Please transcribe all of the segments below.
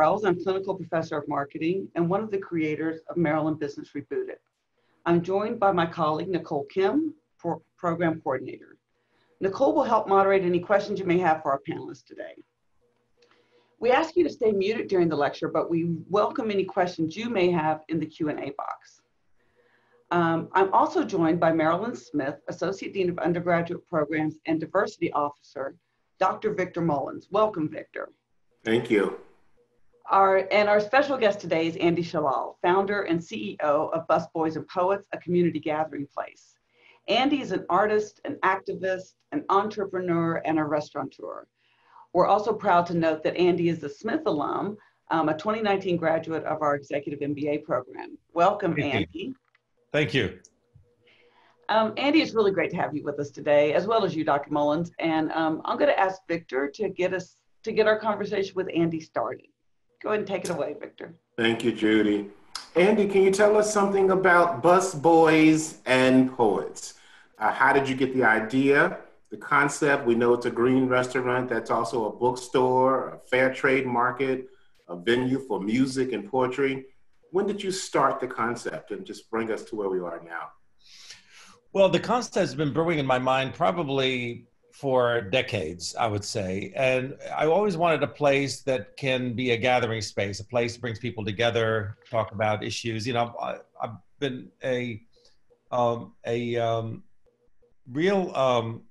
I'm clinical professor of marketing and one of the creators of Maryland Business Rebooted. I'm joined by my colleague, Nicole Kim, pro program coordinator. Nicole will help moderate any questions you may have for our panelists today. We ask you to stay muted during the lecture, but we welcome any questions you may have in the Q&A box. Um, I'm also joined by Maryland Smith, Associate Dean of Undergraduate Programs and Diversity Officer, Dr. Victor Mullins. Welcome, Victor. Thank you. Our, and our special guest today is Andy Shallal, founder and CEO of Busboys and Poets, a community gathering place. Andy is an artist, an activist, an entrepreneur, and a restaurateur. We're also proud to note that Andy is a Smith alum, um, a 2019 graduate of our executive MBA program. Welcome, Thank Andy. You. Thank you. Um, Andy, it's really great to have you with us today, as well as you, Dr. Mullins. And um, I'm going to ask Victor to get us to get our conversation with Andy started. Go ahead and take it away, Victor. Thank you, Judy. Andy, can you tell us something about Busboys and Poets? Uh, how did you get the idea, the concept? We know it's a green restaurant that's also a bookstore, a fair trade market, a venue for music and poetry. When did you start the concept and just bring us to where we are now? Well, the concept has been brewing in my mind probably for decades, I would say. And I always wanted a place that can be a gathering space, a place that brings people together, talk about issues. You know, I, have been a um, a um, real um,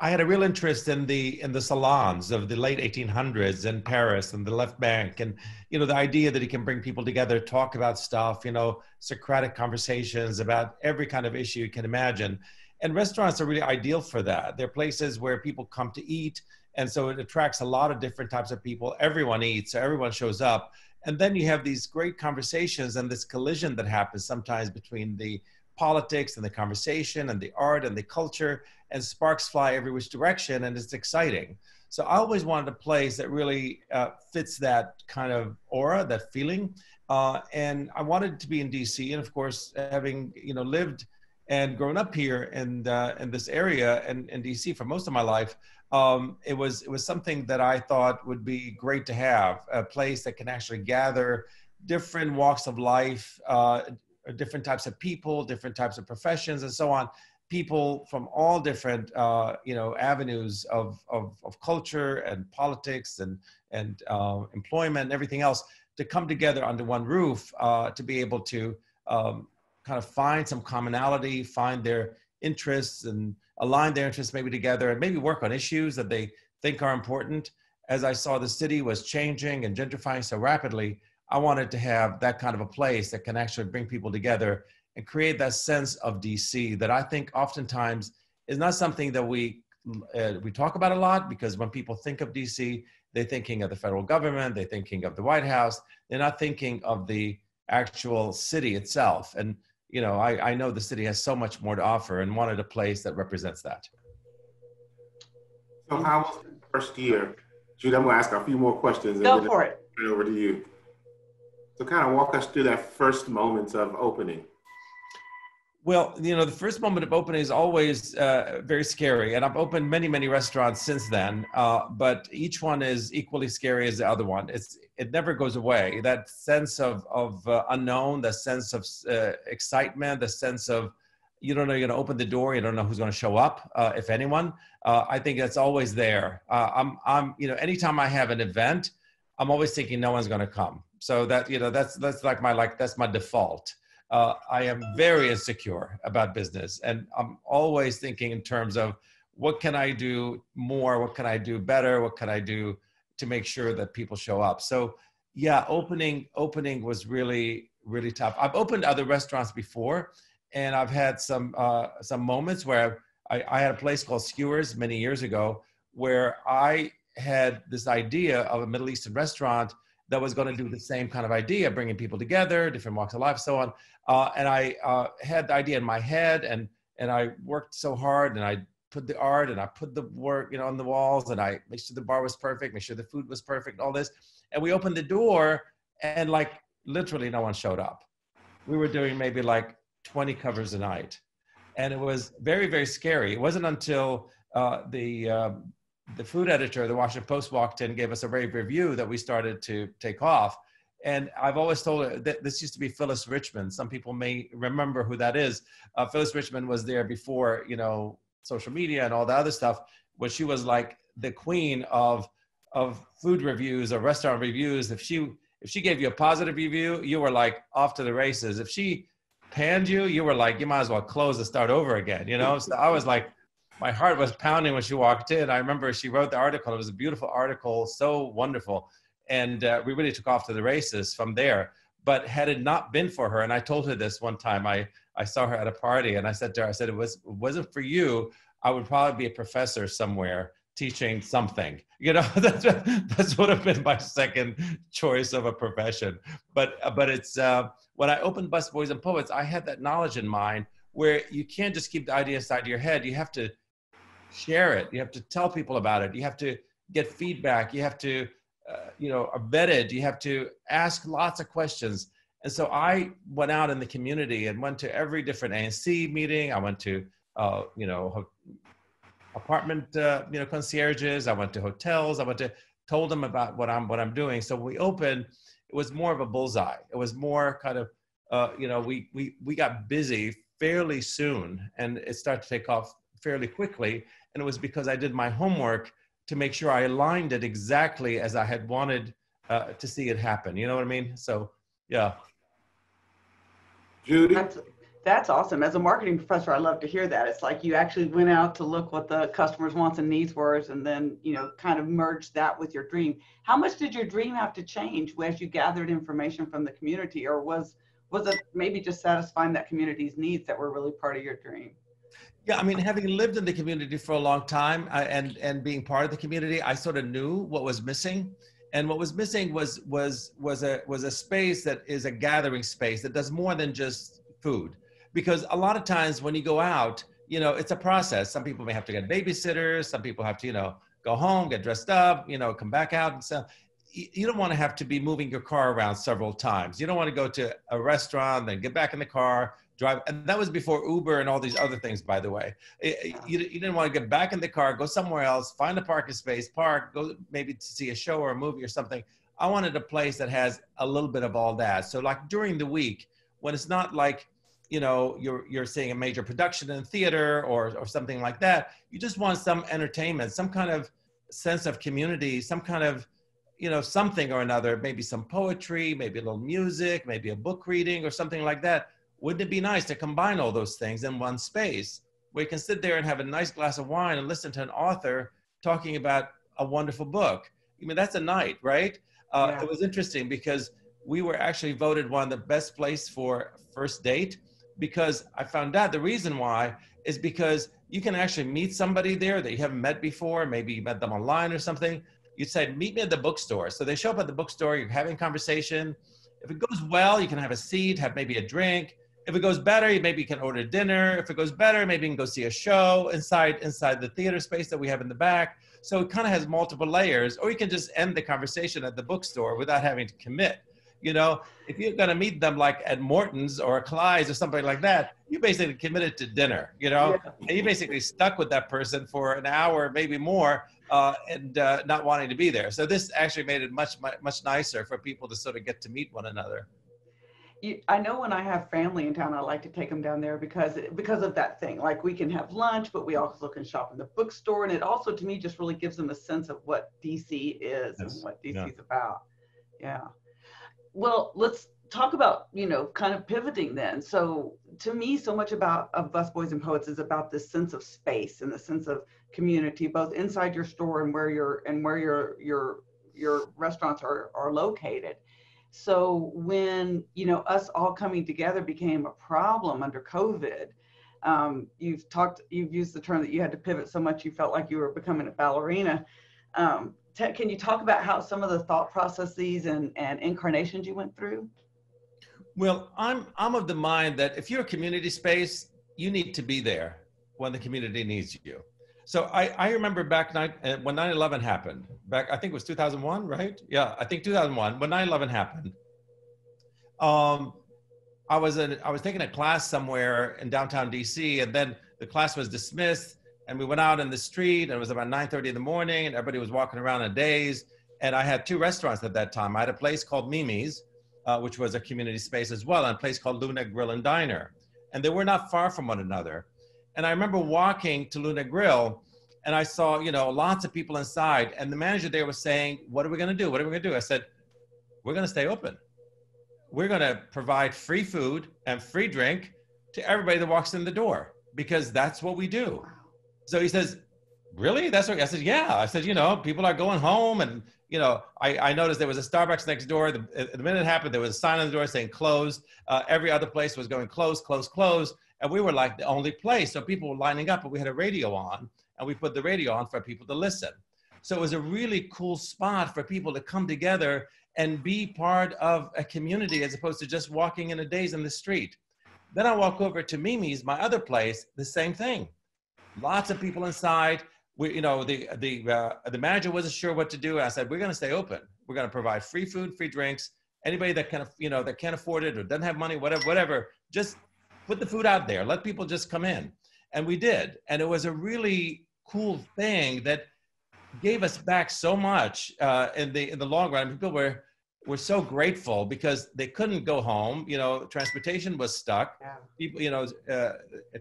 I had a real interest in the in the salons of the late 1800s in Paris and the left bank, and you know the idea that he can bring people together, talk about stuff, you know, Socratic conversations about every kind of issue you can imagine. And restaurants are really ideal for that. They're places where people come to eat, and so it attracts a lot of different types of people. Everyone eats, so everyone shows up, and then you have these great conversations and this collision that happens sometimes between the politics and the conversation and the art and the culture and sparks fly every which direction and it's exciting so i always wanted a place that really uh, fits that kind of aura that feeling uh, and i wanted to be in dc and of course having you know lived and growing up here in uh, in this area and in dc for most of my life um, it was it was something that i thought would be great to have a place that can actually gather different walks of life uh, different types of people, different types of professions, and so on. People from all different, uh, you know, avenues of, of, of, culture and politics and and uh, employment and everything else to come together under one roof uh, to be able to um, kind of find some commonality, find their interests and align their interests maybe together and maybe work on issues that they think are important. As I saw the city was changing and gentrifying so rapidly, I wanted to have that kind of a place that can actually bring people together and create that sense of DC that I think oftentimes is not something that we uh, we talk about a lot because when people think of DC, they're thinking of the federal government, they're thinking of the White House, they're not thinking of the actual city itself. And you know, I, I know the city has so much more to offer and wanted a place that represents that. So how was the first year? Jude, I'm gonna ask a few more questions. Go for it. Over to you. So kind of walk us through that first moment of opening. Well, you know, the first moment of opening is always uh, very scary, and I've opened many, many restaurants since then. Uh, but each one is equally scary as the other one. It's it never goes away. That sense of of uh, unknown, the sense of uh, excitement, the sense of you don't know you're going to open the door, you don't know who's going to show up, uh, if anyone. Uh, I think that's always there. I'm I'm you know, anytime I have an event, I'm always thinking no one's going to come so that you know that's that's like my like that's my default. Uh, I am very insecure about business, and I'm always thinking in terms of what can I do more, what can I do better, what can I do to make sure that people show up. So yeah, opening opening was really really tough. I've opened other restaurants before, and I've had some uh, some moments where I, I had a place called Skewers many years ago where I had this idea of a Middle Eastern restaurant that was going to do the same kind of idea, bringing people together, different walks of life, so on. Uh, and I uh, had the idea in my head, and and I worked so hard, and I put the art, and I put the work, you know, on the walls, and I made sure the bar was perfect, make sure the food was perfect, all this. And we opened the door, and like literally no one showed up. We were doing maybe like 20 covers a night, and it was very very scary. It wasn't until uh, the um, the food editor the Washington Post walked in, gave us a rave review that we started to take off. And I've always told her that this used to be Phyllis Richmond. Some people may remember who that is. Uh, Phyllis Richmond was there before, you know, social media and all the other stuff, where she was like the queen of of food reviews or restaurant reviews. If she if she gave you a positive review, you were like off to the races. If she panned you, you were like, you might as well close and start over again, you know? So I was like, my heart was pounding when she walked in. I remember she wrote the article. It was a beautiful article, so wonderful. And uh, we really took off to the races from there. But had it not been for her, and I told her this one time, I, I saw her at a party and I said to her, I said, it, was, it wasn't for you, I would probably be a professor somewhere teaching something. You know, that's that's would have been my second choice of a profession. But but it's uh, when I opened Busboys and Poets, I had that knowledge in mind where you can't just keep the idea inside your head. You have to share it. You have to tell people about it. You have to get feedback. You have to uh, you know vet it. You have to ask lots of questions. And so I went out in the community and went to every different ANC meeting. I went to uh, you know apartment, uh, you know, concierges. I went to hotels. I went to told them about what I'm what I'm doing. So when we opened. It was more of a bullseye. It was more kind of, uh, you know, we we we got busy fairly soon, and it started to take off fairly quickly. And it was because I did my homework to make sure I aligned it exactly as I had wanted uh, to see it happen. You know what I mean? So, yeah. Judy. That's, that's awesome. As a marketing professor, I love to hear that. It's like you actually went out to look what the customers' wants and needs were, and then you know kind of merged that with your dream. How much did your dream have to change as you gathered information from the community, or was was it maybe just satisfying that community's needs that were really part of your dream? Yeah, I mean, having lived in the community for a long time I, and and being part of the community, I sort of knew what was missing, and what was missing was was was a was a space that is a gathering space that does more than just food because a lot of times when you go out, you know, it's a process. Some people may have to get babysitters. Some people have to, you know, go home, get dressed up, you know, come back out and stuff. You don't want to have to be moving your car around several times. You don't want to go to a restaurant, then get back in the car, drive. And that was before Uber and all these other things, by the way. You, you didn't want to get back in the car, go somewhere else, find a parking space, park, go maybe to see a show or a movie or something. I wanted a place that has a little bit of all that. So, like during the week, when it's not like you know you're you're seeing a major production in theater or or something like that you just want some entertainment some kind of sense of community some kind of you know something or another maybe some poetry maybe a little music maybe a book reading or something like that wouldn't it be nice to combine all those things in one space where you can sit there and have a nice glass of wine and listen to an author talking about a wonderful book i mean that's a night right uh, yeah. it was interesting because we were actually voted one of the best place for first date because I found out the reason why is because you can actually meet somebody there that you haven't met before. Maybe you met them online or something. You say, meet me at the bookstore. So they show up at the bookstore, you're having conversation. If it goes well, you can have a seat, have maybe a drink. If it goes better, you maybe can order dinner. If it goes better, maybe you can go see a show inside inside the theater space that we have in the back. So it kind of has multiple layers, or you can just end the conversation at the bookstore without having to commit you know, if you're going to meet them like at Morton's or Clyde's or something like that, you basically committed to dinner, you know, yeah. and you basically stuck with that person for an hour, maybe more, uh, and uh, not wanting to be there. So this actually made it much, much nicer for people to sort of get to meet one another. I know when I have family in town, I like to take them down there because because of that thing. Like we can have lunch, but we also can shop in the bookstore, and it also to me just really gives them a sense of what DC is yes. and what DC yeah. is about. Yeah well, let's talk about you know kind of pivoting then. So to me, so much about of Busboys and Poets is about this sense of space and the sense of community, both inside your store and where your and where your your your restaurants are are located. So when you know us all coming together became a problem under COVID, um, you've talked, you've used the term that you had to pivot so much you felt like you were becoming a ballerina. Um, can you talk about how some of the thought processes and, and incarnations you went through? Well, I'm I'm of the mind that if you're a community space, you need to be there when the community needs you. So I, I remember back uh, when 9/11 happened. Back I think it was 2001, right? Yeah, I think 2001 when 9/11 happened. Um, I was in I was taking a class somewhere in downtown DC, and then the class was dismissed and we went out in the street and it was about 9.30 in the morning and everybody was walking around in daze and i had two restaurants at that time i had a place called mimi's uh, which was a community space as well and a place called luna grill and diner and they were not far from one another and i remember walking to luna grill and i saw you know lots of people inside and the manager there was saying what are we going to do what are we going to do i said we're going to stay open we're going to provide free food and free drink to everybody that walks in the door because that's what we do so he says, really? That's what I said. Yeah. I said, you know, people are going home and, you know, I, I noticed there was a Starbucks next door. The, the minute it happened, there was a sign on the door saying closed. Uh, every other place was going close, close, close. And we were like the only place. So people were lining up, but we had a radio on and we put the radio on for people to listen. So it was a really cool spot for people to come together and be part of a community as opposed to just walking in a daze in the street. Then I walk over to Mimi's, my other place, the same thing lots of people inside. We, you know, the the uh, the manager wasn't sure what to do. I said, we're going to stay open. We're going to provide free food, free drinks. Anybody that can, you know, that can't afford it or doesn't have money, whatever, whatever, just put the food out there. Let people just come in, and we did. And it was a really cool thing that gave us back so much uh, in the in the long run. People were were so grateful because they couldn't go home. You know, transportation was stuck. Yeah. People, you know, uh,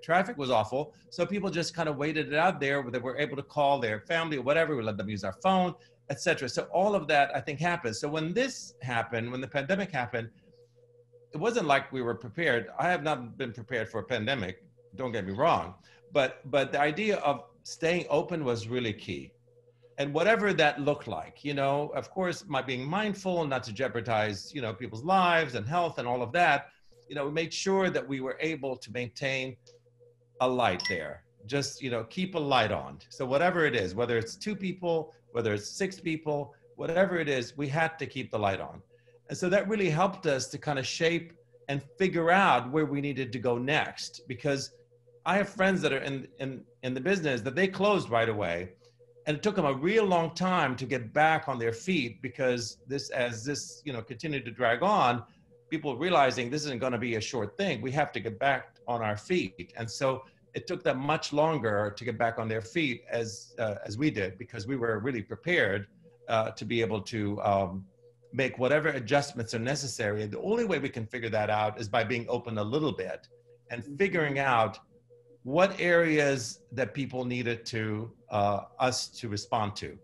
traffic was awful. So people just kind of waited it out there. Where they were able to call their family or whatever. We let them use our phone, etc. So all of that I think happened. So when this happened, when the pandemic happened, it wasn't like we were prepared. I have not been prepared for a pandemic. Don't get me wrong, but but the idea of staying open was really key and whatever that looked like you know of course my being mindful not to jeopardize you know people's lives and health and all of that you know we made sure that we were able to maintain a light there just you know keep a light on so whatever it is whether it's two people whether it's six people whatever it is we had to keep the light on and so that really helped us to kind of shape and figure out where we needed to go next because i have friends that are in in in the business that they closed right away and it took them a real long time to get back on their feet because this as this you know continued to drag on people realizing this isn't going to be a short thing. We have to get back on our feet. And so it took them much longer to get back on their feet as uh, as we did because we were really prepared uh, to be able to um, make whatever adjustments are necessary and the only way we can figure that out is by being open a little bit and figuring out what areas that people needed to uh, us to respond to.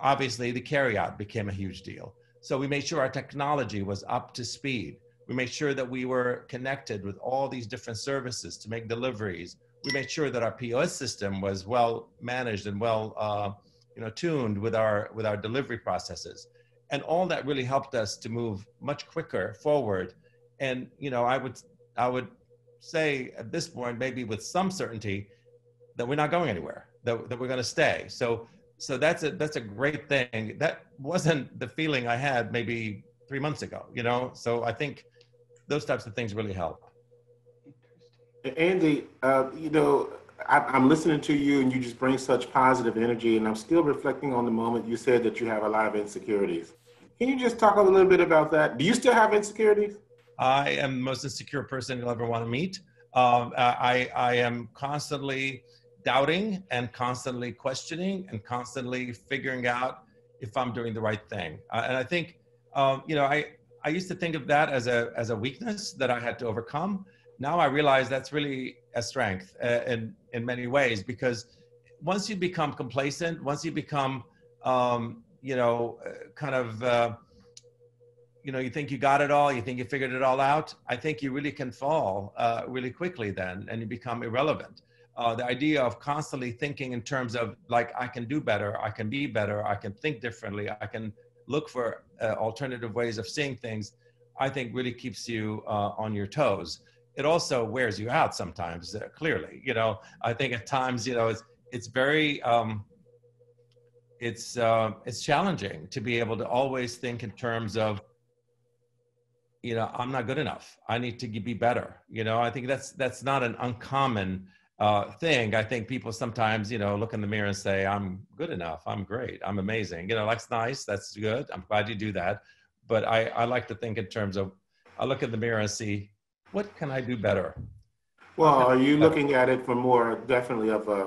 Obviously, the carryout became a huge deal. So we made sure our technology was up to speed. We made sure that we were connected with all these different services to make deliveries. We made sure that our POS system was well managed and well, uh, you know, tuned with our with our delivery processes, and all that really helped us to move much quicker forward. And you know, I would I would say at this point, maybe with some certainty, that we're not going anywhere, that, that we're going to stay. So, so that's a that's a great thing. That wasn't the feeling I had maybe three months ago, you know. So I think those types of things really help. Andy, uh, you know, I, am listening to you, and you just bring such positive energy. And I'm still reflecting on the moment you said that you have a lot of insecurities. Can you just talk a little bit about that? Do you still have insecurities? I am the most insecure person you'll ever want to meet. Um, I, I am constantly doubting and constantly questioning and constantly figuring out if I'm doing the right thing. Uh, and I think, um, you know, I, I used to think of that as a, as a weakness that I had to overcome. Now I realize that's really a strength uh, in, in many ways because once you become complacent, once you become, um, you know, uh, kind of, uh, you know you think you got it all you think you figured it all out i think you really can fall uh, really quickly then and you become irrelevant. Uh, the idea of constantly thinking in terms of like i can do better i can be better i can think differently i can look for uh, alternative ways of seeing things i think really keeps you uh, on your toes it also wears you out sometimes uh, clearly you know? I think at times you know it's it's very um, it's uh, it's challenging to be able to always think in terms of you know i'm not good enough. I need to be better you know? I think that's that's not an uncommon uh, thing. I think people sometimes you know look in the mirror and say i'm good enough. I'm great. I'm amazing. You know that's nice. That's good. I'm glad you do that. But i i like to think in terms of i look in the mirror and see what can i do better well are you looking at it from more definitely of a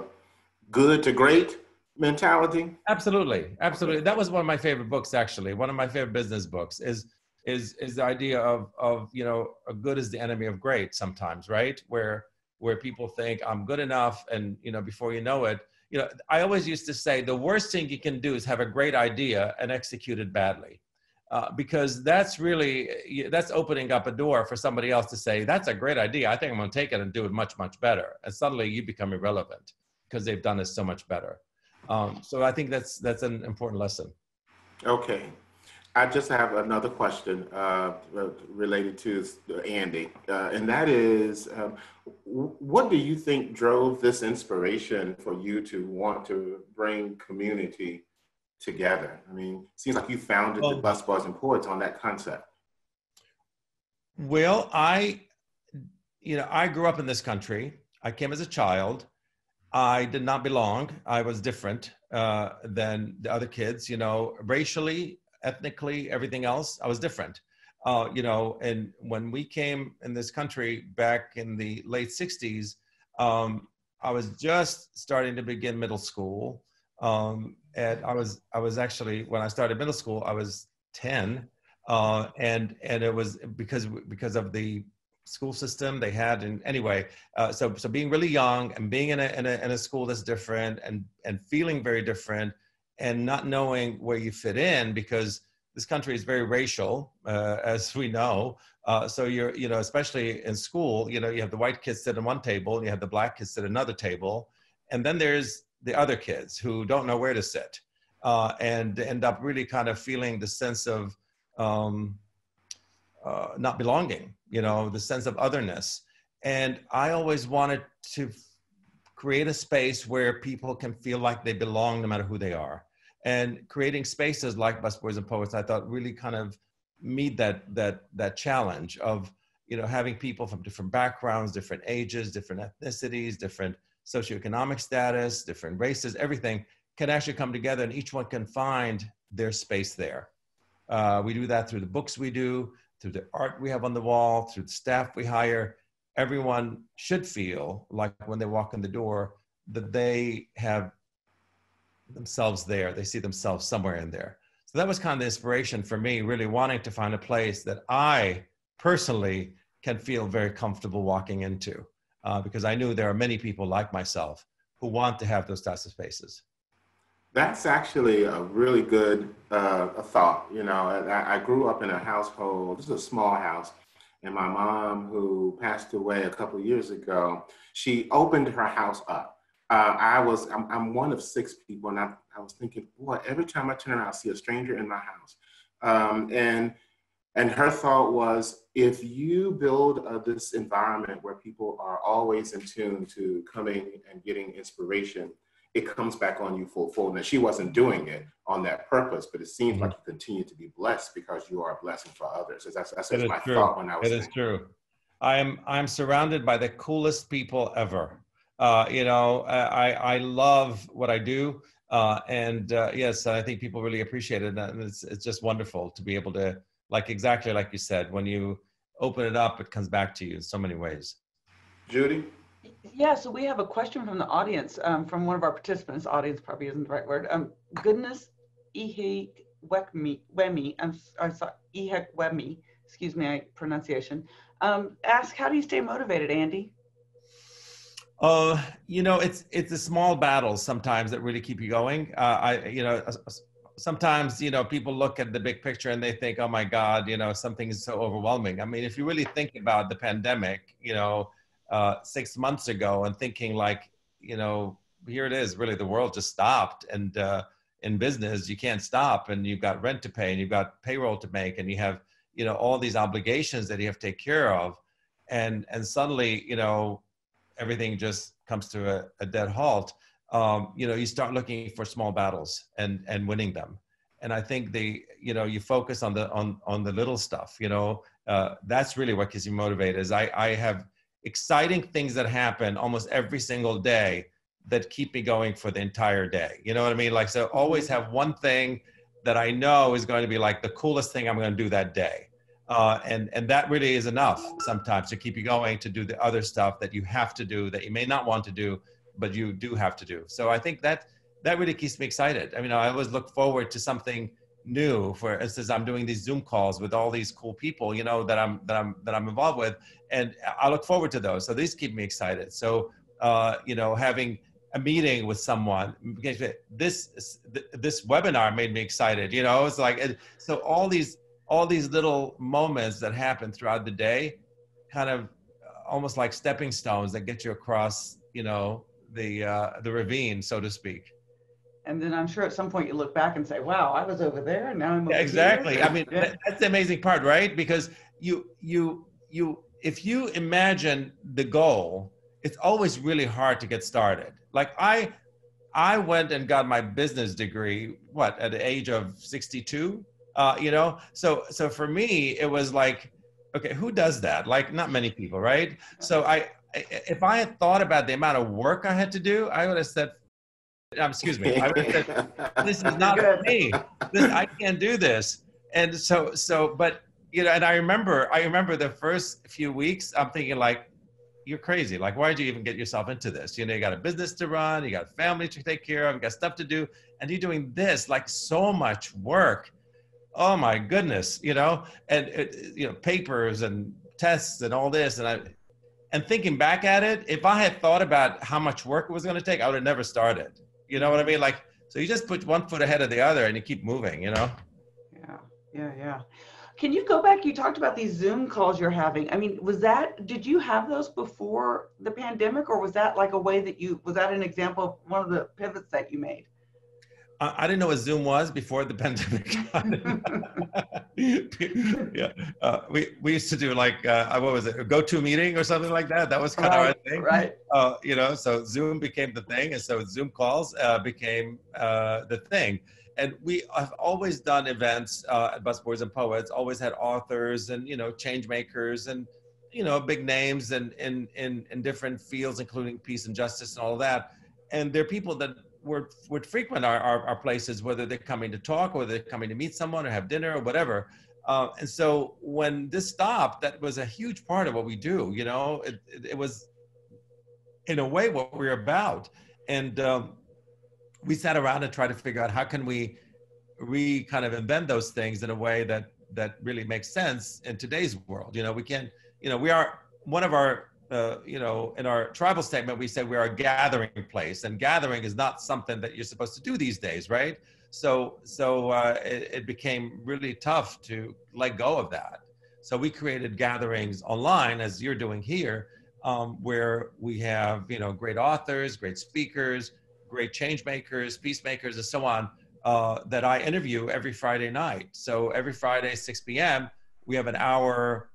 good to great mentality? Absolutely, absolutely. That was one of my favorite books, actually. One of my favorite business books is is is the idea of of you know a good is the enemy of great sometimes, right? Where where people think I'm good enough, and you know before you know it, you know I always used to say the worst thing you can do is have a great idea and execute it badly. Uh, because that's really that's opening up a door for somebody else to say that's a great idea i think i'm going to take it and do it much much better and suddenly you become irrelevant because they've done it so much better um, so I think that's that's an important lesson. Okay. I just have another question uh, related to Andy, uh, and that is, um, what do you think drove this inspiration for you to want to bring community together? I mean, it seems like you founded well, the bars and Poets on that concept. Well, I, you know, I grew up in this country. I came as a child. I did not belong. I was different uh, than the other kids, you know, racially, ethnically, everything else. I was different. Uh, you know, and when we came in this country back in the late 60s, um, I was just starting to begin middle school. Um, and I was, I was actually, when I started middle school, I was 10. Uh, and, and it was because, because of the school system they had and anyway uh, so so being really young and being in a, in a in a school that's different and and feeling very different and not knowing where you fit in because this country is very racial uh, as we know uh, so you're you know especially in school you know you have the white kids sit at one table and you have the black kids sit at another table and then there's the other kids who don't know where to sit uh, and end up really kind of feeling the sense of um, uh, not belonging, you know, the sense of otherness. And I always wanted to create a space where people can feel like they belong no matter who they are. And creating spaces like Busboys and Poets, I thought really kind of meet that that that challenge of you know having people from different backgrounds, different ages, different ethnicities, different socioeconomic status, different races, everything can actually come together, and each one can find their space there. Uh, we do that through the books we do, through the art we have on the wall, through the staff we hire, everyone should feel like when they walk in the door that they have themselves there. They see themselves somewhere in there. So that was kind of the inspiration for me, really wanting to find a place that I personally can feel very comfortable walking into, uh, because I knew there are many people like myself who want to have those types of spaces. That's actually a really good uh, a thought. You know, I, I, grew up in a household, this is a small house, and my mom, who passed away a couple years ago, she opened her house up. Uh, I was, I'm, I'm, one of six people, and I, I, was thinking, boy, every time I turn around, I see a stranger in my house. Um, and and her thought was, if you build uh, this environment where people are always in tune to coming and getting inspiration, it comes back on you full full. Now she wasn't doing it on that purpose, but it seems mm-hmm. like you continue to be blessed because you are a blessing for others. That's that's, my true. thought when I was. It is true. I'm I'm surrounded by the coolest people ever. Uh, you know, I I love what I do, uh, and uh, yes, I think people really appreciate it, and it's it's just wonderful to be able to like exactly like you said when you open it up, it comes back to you in so many ways. Judy. Yeah, so we have a question from the audience, um, from one of our participants. Audience probably isn't the right word. Um, goodness, Ihek Wemi, I'm, I'm sorry, Ihek Wemi, excuse me, pronunciation. Um, ask, how do you stay motivated, Andy? Uh, you know, it's it's the small battles sometimes that really keep you going. Uh, I, you know, sometimes you know people look at the big picture and they think, oh my God, you know, something is so overwhelming. I mean, if you really think about the pandemic, you know uh, six months ago and thinking like, you know, here it is, really the world just stopped. And uh, in business, you can't stop and you've got rent to pay and you've got payroll to make and you have, you know, all these obligations that you have to take care of. And, and suddenly, you know, everything just comes to a, a dead halt. Um, you know, you start looking for small battles and, and winning them. And I think the, you know, you focus on the, on, on the little stuff, you know, uh, that's really what keeps you motivated is I, I have, exciting things that happen almost every single day that keep me going for the entire day. You know what I mean? Like, so always have one thing that I know is going to be like the coolest thing I'm going to do that day. Uh, and, and that really is enough sometimes to keep you going to do the other stuff that you have to do that you may not want to do, but you do have to do. So I think that that really keeps me excited. I mean, I always look forward to something new. For instance, I'm doing these Zoom calls with all these cool people, you know, that I'm that I'm that I'm involved with, and I look forward to those. So these keep me excited. So uh, you know, having a meeting with someone this this webinar made me excited you know it's like so all these all these little moments that happen throughout the day kind of almost like stepping stones that get you across you know the uh, the ravine so to speak and then i'm sure at some point you look back and say wow i was over there and now i'm over yeah, exactly here. i mean yeah. that's the amazing part right because you you you if you imagine the goal it's always really hard to get started. Like I, I went and got my business degree, what, at the age of 62? Uh, you know, so, so for me, it was like, okay, who does that? Like not many people, right? So I, if I had thought about the amount of work I had to do, I would have said, um, excuse me, I would have said, this is not for me. This, I can't do this. And so, so, but, you know, and I remember, I remember the first few weeks, I'm thinking like, you're crazy. Like, why did you even get yourself into this? You know, you got a business to run, you got family to take care of, you got stuff to do, and you're doing this like so much work. Oh my goodness, you know, and it, you know, papers and tests and all this, and I, and thinking back at it, if I had thought about how much work it was going to take, I would have never started. You know what I mean? Like, so you just put one foot ahead of the other, and you keep moving. You know? Yeah, yeah, yeah. Can you go back? You talked about these Zoom calls you're having. I mean, was that, did you have those before the pandemic or was that like a way that you, was that an example of one of the pivots that you made? I didn't know what Zoom was before the pandemic. yeah, uh, we we used to do like uh, what was it, a go-to meeting or something like that. That was kind right, of our thing, right? Uh, you know, so Zoom became the thing, and so Zoom calls uh, became uh, the thing and we have always done events uh, at Busboys and Poets. Always had authors and you know change makers and you know big names and in in in different fields, including peace and justice and all of that. And there are people that would would frequent our, our, our places, whether they're coming to talk or they're coming to meet someone or have dinner or whatever. Uh, and so when this stopped, that was a huge part of what we do. You know, it, it, it was in a way what we're about. And um, we sat around and tried to figure out how can we re kind of invent those things in a way that that really makes sense in today's world. You know, we can't. you know, we are one of our, uh, you know, in our tribal statement, we said we are a gathering place, and gathering is not something that you're supposed to do these days, right? So, so uh, it, it became really tough to let go of that. So we created gatherings online, as you're doing here, um, where we have, you know, great authors, great speakers, great change makers, peacemakers, and so on uh, that I interview every Friday night. So every Friday, 6 p.m., we have an hour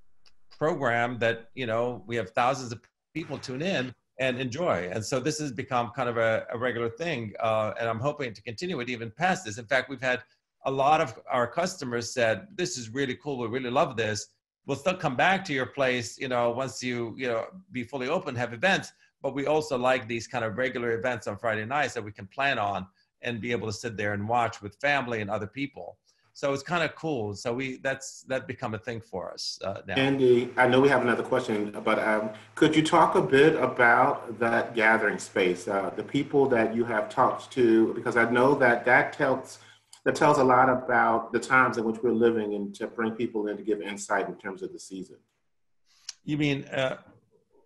program that, you know, we have thousands of people tune in and enjoy. And so this has become kind of a, a regular thing. Uh, and I'm hoping to continue it even past this. In fact, we've had a lot of our customers said, this is really cool. We really love this. We'll still come back to your place, you know, once you, you know, be fully open, have events but we also like these kind of regular events on Friday nights that we can plan on and be able to sit there and watch with family and other people. So it's kind of cool. So we that's that become a thing for us uh, now. Andy, I know we have another question, but um, could you talk a bit about that gathering space, uh, the people that you have talked to? Because I know that that tells that tells a lot about the times in which we're living, and to bring people in to give insight in terms of the season. You mean uh,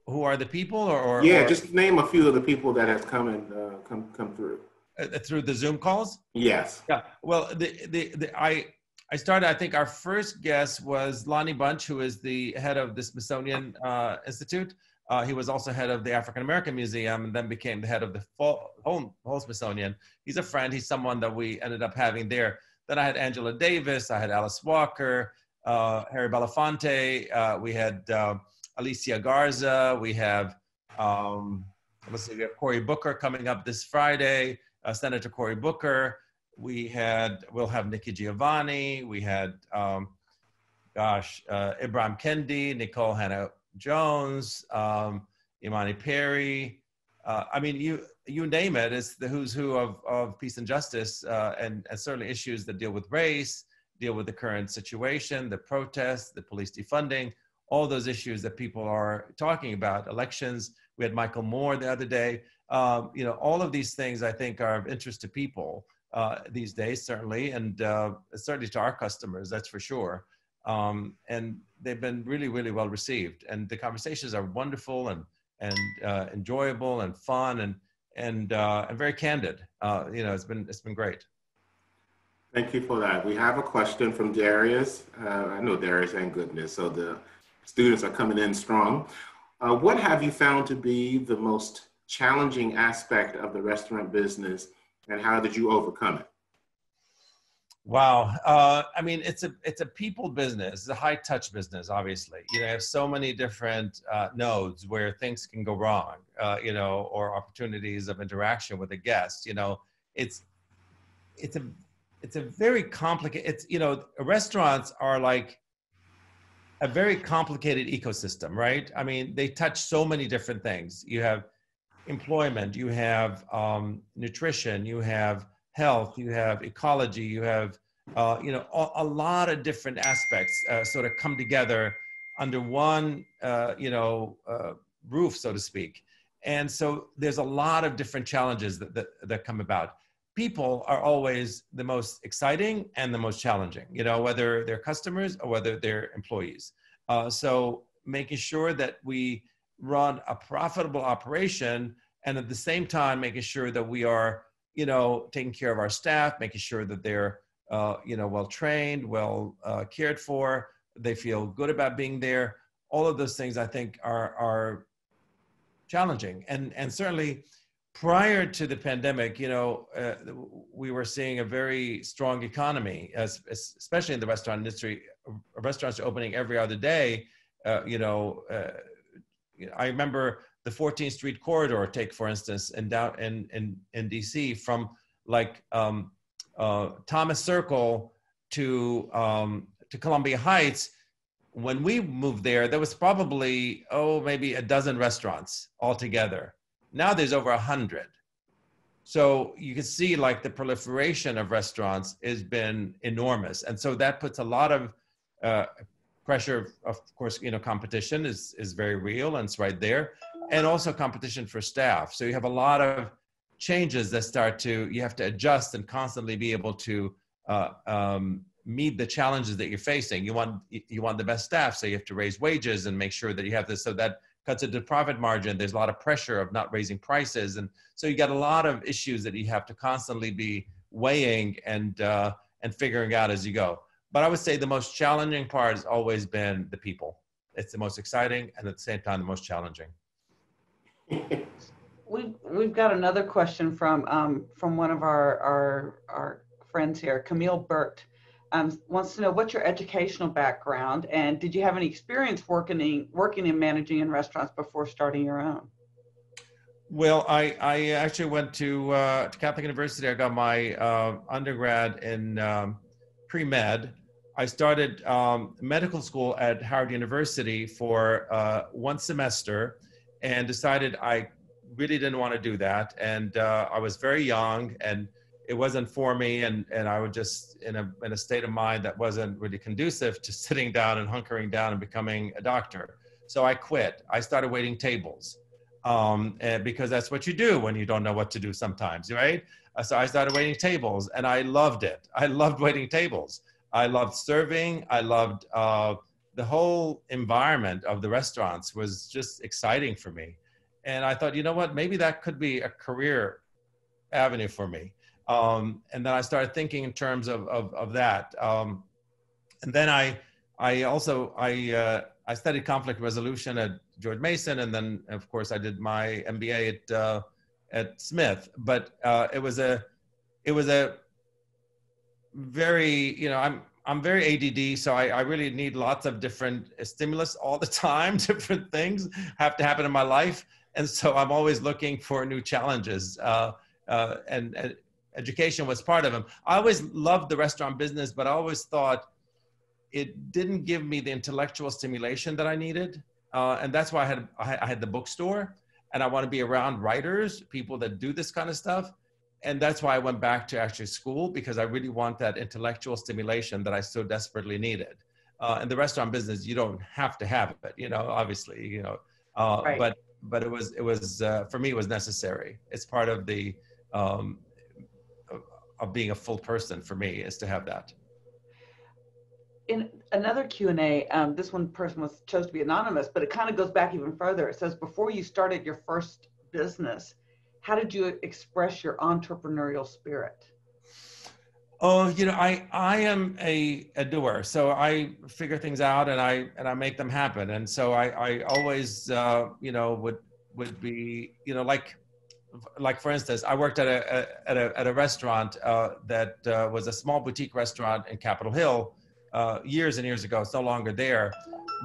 who are the people or, or yeah or, just name a few of the people that have come and uh, come come through uh, through the zoom calls yes yeah well the, the the i i started i think our first guest was lonnie bunch who is the head of the smithsonian uh, institute uh, he was also head of the African American Museum and then became the head of the whole, whole Smithsonian. He's a friend. He's someone that we ended up having there. Then I had Angela Davis. I had Alice Walker, uh, Harry Belafonte. Uh, we had uh, Alicia Garza. We have, um, let's see, we have Cory Booker coming up this Friday, uh, Senator Cory Booker. We had, we'll have Nikki Giovanni. We had, um, gosh, uh, Ibram Kendi, Nikole Hannah Jones, um, Imani Perry. Uh, I mean, you you name it. It's the who's who of, of peace and justice, uh, and, and certainly issues that deal with race, deal with the current situation, the protests, the police defunding, all those issues that people are talking about, elections. We had Michael Moore the other day. Um, you know, all of these things I think are of interest to people uh, these days, certainly, and uh, certainly to our customers, that's for sure. Um, and they've been really, really well received. And the conversations are wonderful and and uh, enjoyable and fun and and uh, and very candid. Uh, you know, it's been it's been great. Thank you for that. We have a question from Darius. Uh, I know Darius and goodness, so the students are coming in strong. What have you found to be the most challenging aspect of the restaurant business, and how did you overcome it? Wow. Uh, I mean, it's a it's a people business. It's a high touch business. Obviously, you know, have so many different uh, nodes where things can go wrong. Uh, you know, or opportunities of interaction with a guest. You know, it's it's a it's a very complicated. It's you know, restaurants are like a very complicated ecosystem, right? I mean, they touch so many different things. You have employment, you have um, nutrition, you have health, you have ecology, you have uh, you know a, a, lot of different aspects uh, sort of come together under one uh, you know uh, roof, so to speak. And so there's a lot of different challenges that, that, that come about. People are always the most exciting and the most challenging, you know, whether they're customers or whether they're employees. Uh, so making sure that we run a profitable operation and at the same time making sure that we are you know, taking care of our staff, making sure that they're, uh, you know, well trained, well uh, cared for, they feel good about being there. All of those things I think are are challenging, and and certainly prior to the pandemic, you know, uh, we were seeing a very strong economy, as, especially in the restaurant industry. Restaurants are opening every other day. Uh, you know, uh, I remember the 14th Street corridor, take for instance, in down in in, in DC, from like um, uh, Thomas Circle to um, to Columbia Heights. When we moved there, there was probably oh maybe a dozen restaurants altogether. Now there's over a hundred. So you can see like the proliferation of restaurants has been enormous, and so that puts a lot of uh, pressure. Of course, you know competition is is very real and it's right there and also competition for staff. So you have a lot of changes that start to you have to adjust and constantly be able to uh, um, meet the challenges that you're facing. You want you want the best staff, so you have to raise wages and make sure that you have this. So that cuts into profit margin. There's a lot of pressure of not raising prices, and so you got a lot of issues that you have to constantly be weighing and uh, and figuring out as you go. But I would say the most challenging part has always been the people. It's the most exciting and at the same time the most challenging we we've got another question from um, from one of our our our friends here, Camille Burt. Um, wants to know what's your educational background and did you have any experience working in working in managing in restaurants before starting your own? Well, I, I actually went to, uh, to Catholic University. I got my uh, undergrad in um, pre med. I started um, medical school at Howard University for uh, one semester and decided I really didn't want to do that. And uh, I was very young and it wasn't for me. And, and I was just in a, in a state of mind that wasn't really conducive to sitting down and hunkering down and becoming a doctor. So I quit. I started waiting tables um, because that's what you do when you don't know what to do sometimes, right? So I started waiting tables and I loved it. I loved waiting tables. I loved serving. I loved uh, the whole environment of the restaurants was just exciting for me. And I thought, you know what, maybe that could be a career avenue for me. Um, and then I started thinking in terms of, of, of that. Um, and then I, I also, I, uh, I studied conflict resolution at George Mason. And then of course I did my MBA at, uh, at Smith, but uh, it was a, it was a very, you know, I'm, I'm very ADD, so I, I, really need lots of different stimulus all the time. different things have to happen in my life, and so I'm always looking for new challenges. Uh, uh, and, and, education was part of them. I always loved the restaurant business, but I always thought it didn't give me the intellectual stimulation that I needed, uh, and that's why I had I had the bookstore, and I want to be around writers, people that do this kind of stuff and that's why I went back to actually school because I really want that intellectual stimulation that I so desperately needed. Uh, in the restaurant business, you don't have to have it, you know, obviously, you know, uh, right. but but it was it was uh, for me it was necessary. It's part of the um, of being a full person for me is to have that. In another Q and A, um, this one person was chose to be anonymous, but it kind of goes back even further. It says before you started your first business, how did you express your entrepreneurial spirit? Oh, you know, I I am a, a doer, so I figure things out and I and I make them happen. And so I I always uh, you know would would be you know like like for instance, I worked at a, a at a at a restaurant uh, that uh, was a small boutique restaurant in Capitol Hill uh, years and years ago. It's no longer there,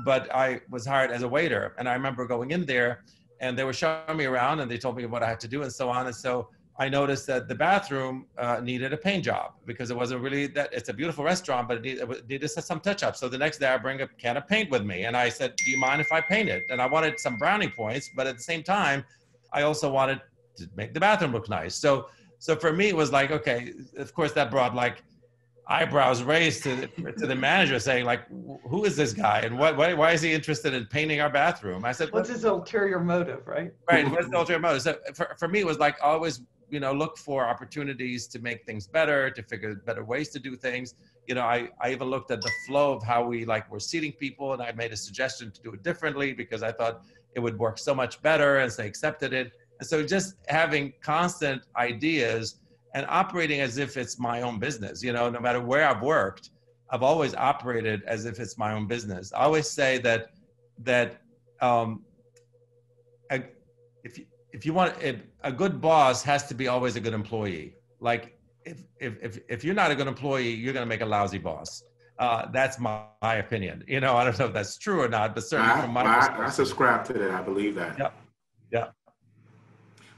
but I was hired as a waiter, and I remember going in there, and they were showing me around, and they told me what I had to do and so on, and so I noticed that the bathroom uh, needed a paint job because it wasn't really that. It's a beautiful restaurant, but it needed, it needed some touch up. So the next day, I bring a can of paint with me, and I said, "Do you mind if I paint it?" And I wanted some brownie points, but at the same time, I also wanted to make the bathroom look nice. So, so for me, it was like, okay, of course, that brought like eyebrows raised to the, to the manager, saying like, "Who is this guy, and what? Why, why is he interested in painting our bathroom?" I said, "What's his ulterior motive, right?" Right. What's the ulterior motive? So for, for me, it was like always you know look for opportunities to make things better to figure better ways to do things you know i i even looked at the flow of how we like were seating people and i made a suggestion to do it differently because i thought it would work so much better as they accepted it and so just having constant ideas and operating as if it's my own business you know no matter where i've worked i've always operated as if it's my own business. I always say that that um, I, if you, if you want if a good boss has to be always a good employee. Like if if if, if you're not a good employee you're going to make a lousy boss. Uh, that's my, my, opinion. You know i don't know if that's true or not but certainly from my I, I subscribe to that. I believe that. Yeah yeah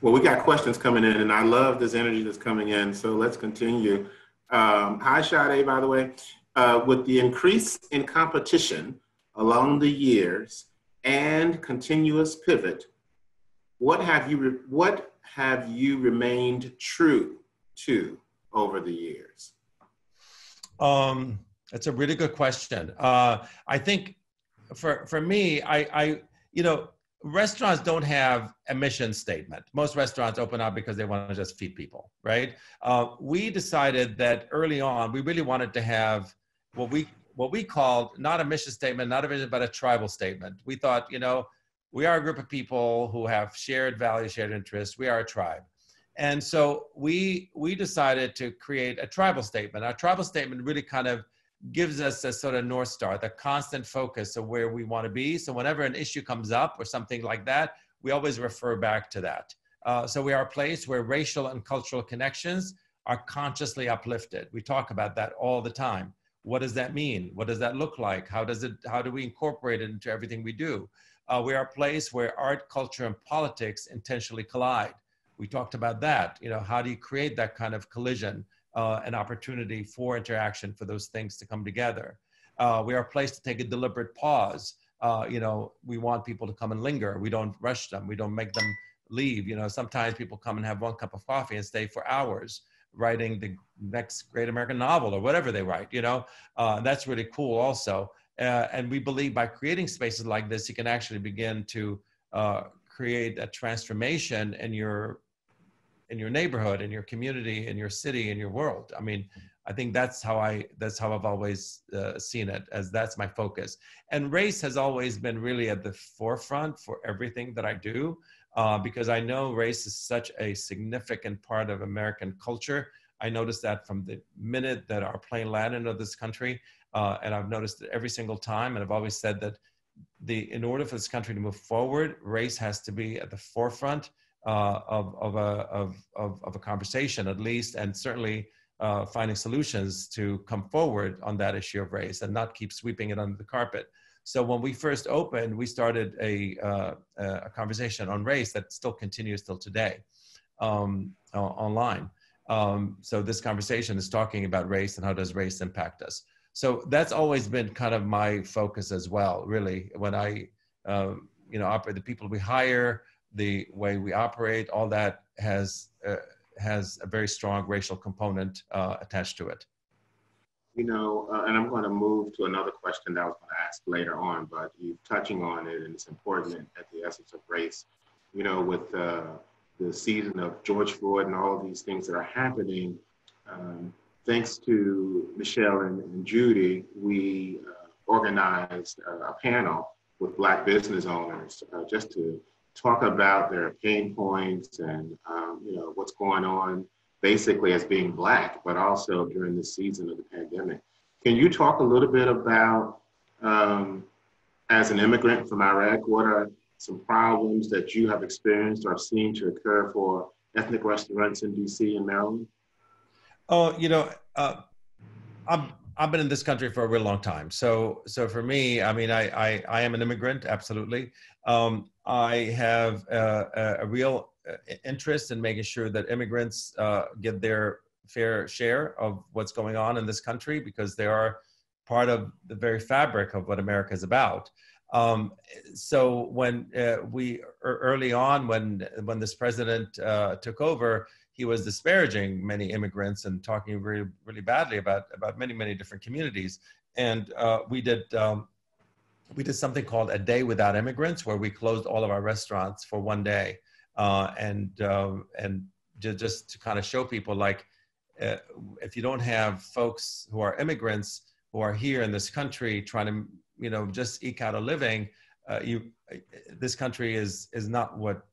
well we got questions coming in and i love this energy that's coming in so let's continue um, hi Sade, by the way uh, with the increase in competition along the years and continuous pivot what have you re- what have you remained true to over the years? Um, that's a really good question. Uh, I think for for me, I, I you know restaurants don't have a mission statement. Most restaurants open up because they want to just feed people, right? Uh, we decided that early on we really wanted to have what we what we called not a mission statement, not a vision, but a tribal statement. We thought, you know, we are a group of people who have shared values, shared interests. We are a tribe. And so we we decided to create a tribal statement. Our tribal statement really kind of gives us a sort of north star, the constant focus of where we want to be. So whenever an issue comes up or something like that, we always refer back to that. Uh, so we are a place where racial and cultural connections are consciously uplifted. We talk about that all the time. What does that mean? What does that look like? How does it? How do we incorporate it into everything we do? Uh, we are a place where art, culture, and politics intentionally collide. We talked about that. You know, how do you create that kind of collision, uh, an opportunity for interaction for those things to come together? Uh, we are a place to take a deliberate pause. Uh, you know, we want people to come and linger. We don't rush them. We don't make them leave. You know, sometimes people come and have one cup of coffee and stay for hours writing the next great American novel or whatever they write. You know, uh, that's really cool also. Uh, and we believe by creating spaces like this, you can actually begin to uh, create a transformation in your in your neighborhood, in your community, in your city, in your world. I mean, I think that's how I that's how I've always uh, seen it as that's my focus. And race has always been really at the forefront for everything that I do uh, because I know race is such a significant part of American culture. I noticed that from the minute that our plane landed into this country. Uh, and I've noticed it every single time. And I've always said that the in order for this country to move forward, race has to be at the forefront uh, of, of, a, of, of, of, a conversation, at least, and certainly uh, finding solutions to come forward on that issue of race and not keep sweeping it under the carpet. So when we first opened, we started a, uh, a conversation on race that still continues till today um, online. Um, so this conversation is talking about race and how does race impact us so that's always been kind of my focus as well really when i um, you know operate the people we hire the way we operate all that has uh, has a very strong racial component uh, attached to it. You know uh, and i'm going to move to another question that i was going to ask later on but you're touching on it and it's important at the essence of race. You know, with uh, the season of George Floyd and all of these things that are happening, um, thanks to Michelle and, and Judy, we uh, organized a, panel with Black business owners uh, just to talk about their pain points and um, you know what's going on basically as being Black, but also during the season of the pandemic. Can you talk a little bit about, um, as an immigrant from Iraq, what are some problems that you have experienced or seen to occur for ethnic restaurants in DC and Maryland? Oh, you know, uh, I'm I've been in this country for a real long time. So so for me, I mean, I I, I am an immigrant, absolutely. Um, I have a, a, real uh, interest in making sure that immigrants uh, get their fair share of what's going on in this country because they are part of the very fabric of what America is about. Um, so when uh, we early on, when when this president uh, took over, he was disparaging many immigrants and talking really really badly about about many many different communities. And uh, we did um, we did something called a day without immigrants, where we closed all of our restaurants for one day, uh, and um, and just to kind of show people like uh, if you don't have folks who are immigrants who are here in this country trying to you know just eke out a living uh, you this country is is not what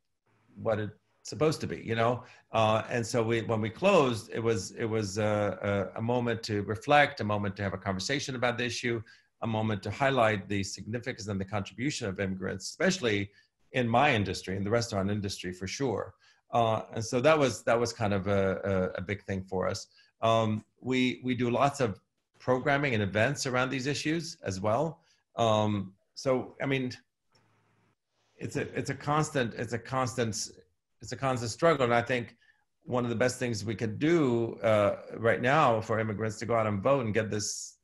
what it's supposed to be you know? Uh, and so we when we closed it was it was a, a, a, moment to reflect a moment to have a conversation about the issue a moment to highlight the significance and the contribution of immigrants especially in my industry in the restaurant industry for sure. Uh, and so that was that was kind of a, a, a big thing for us. Um, we we do lots of programming and events around these issues as well. Um, so I mean, it's a it's a constant it's a constant it's a constant struggle, and I think one of the best things we could do uh, right now for immigrants to go out and vote and get this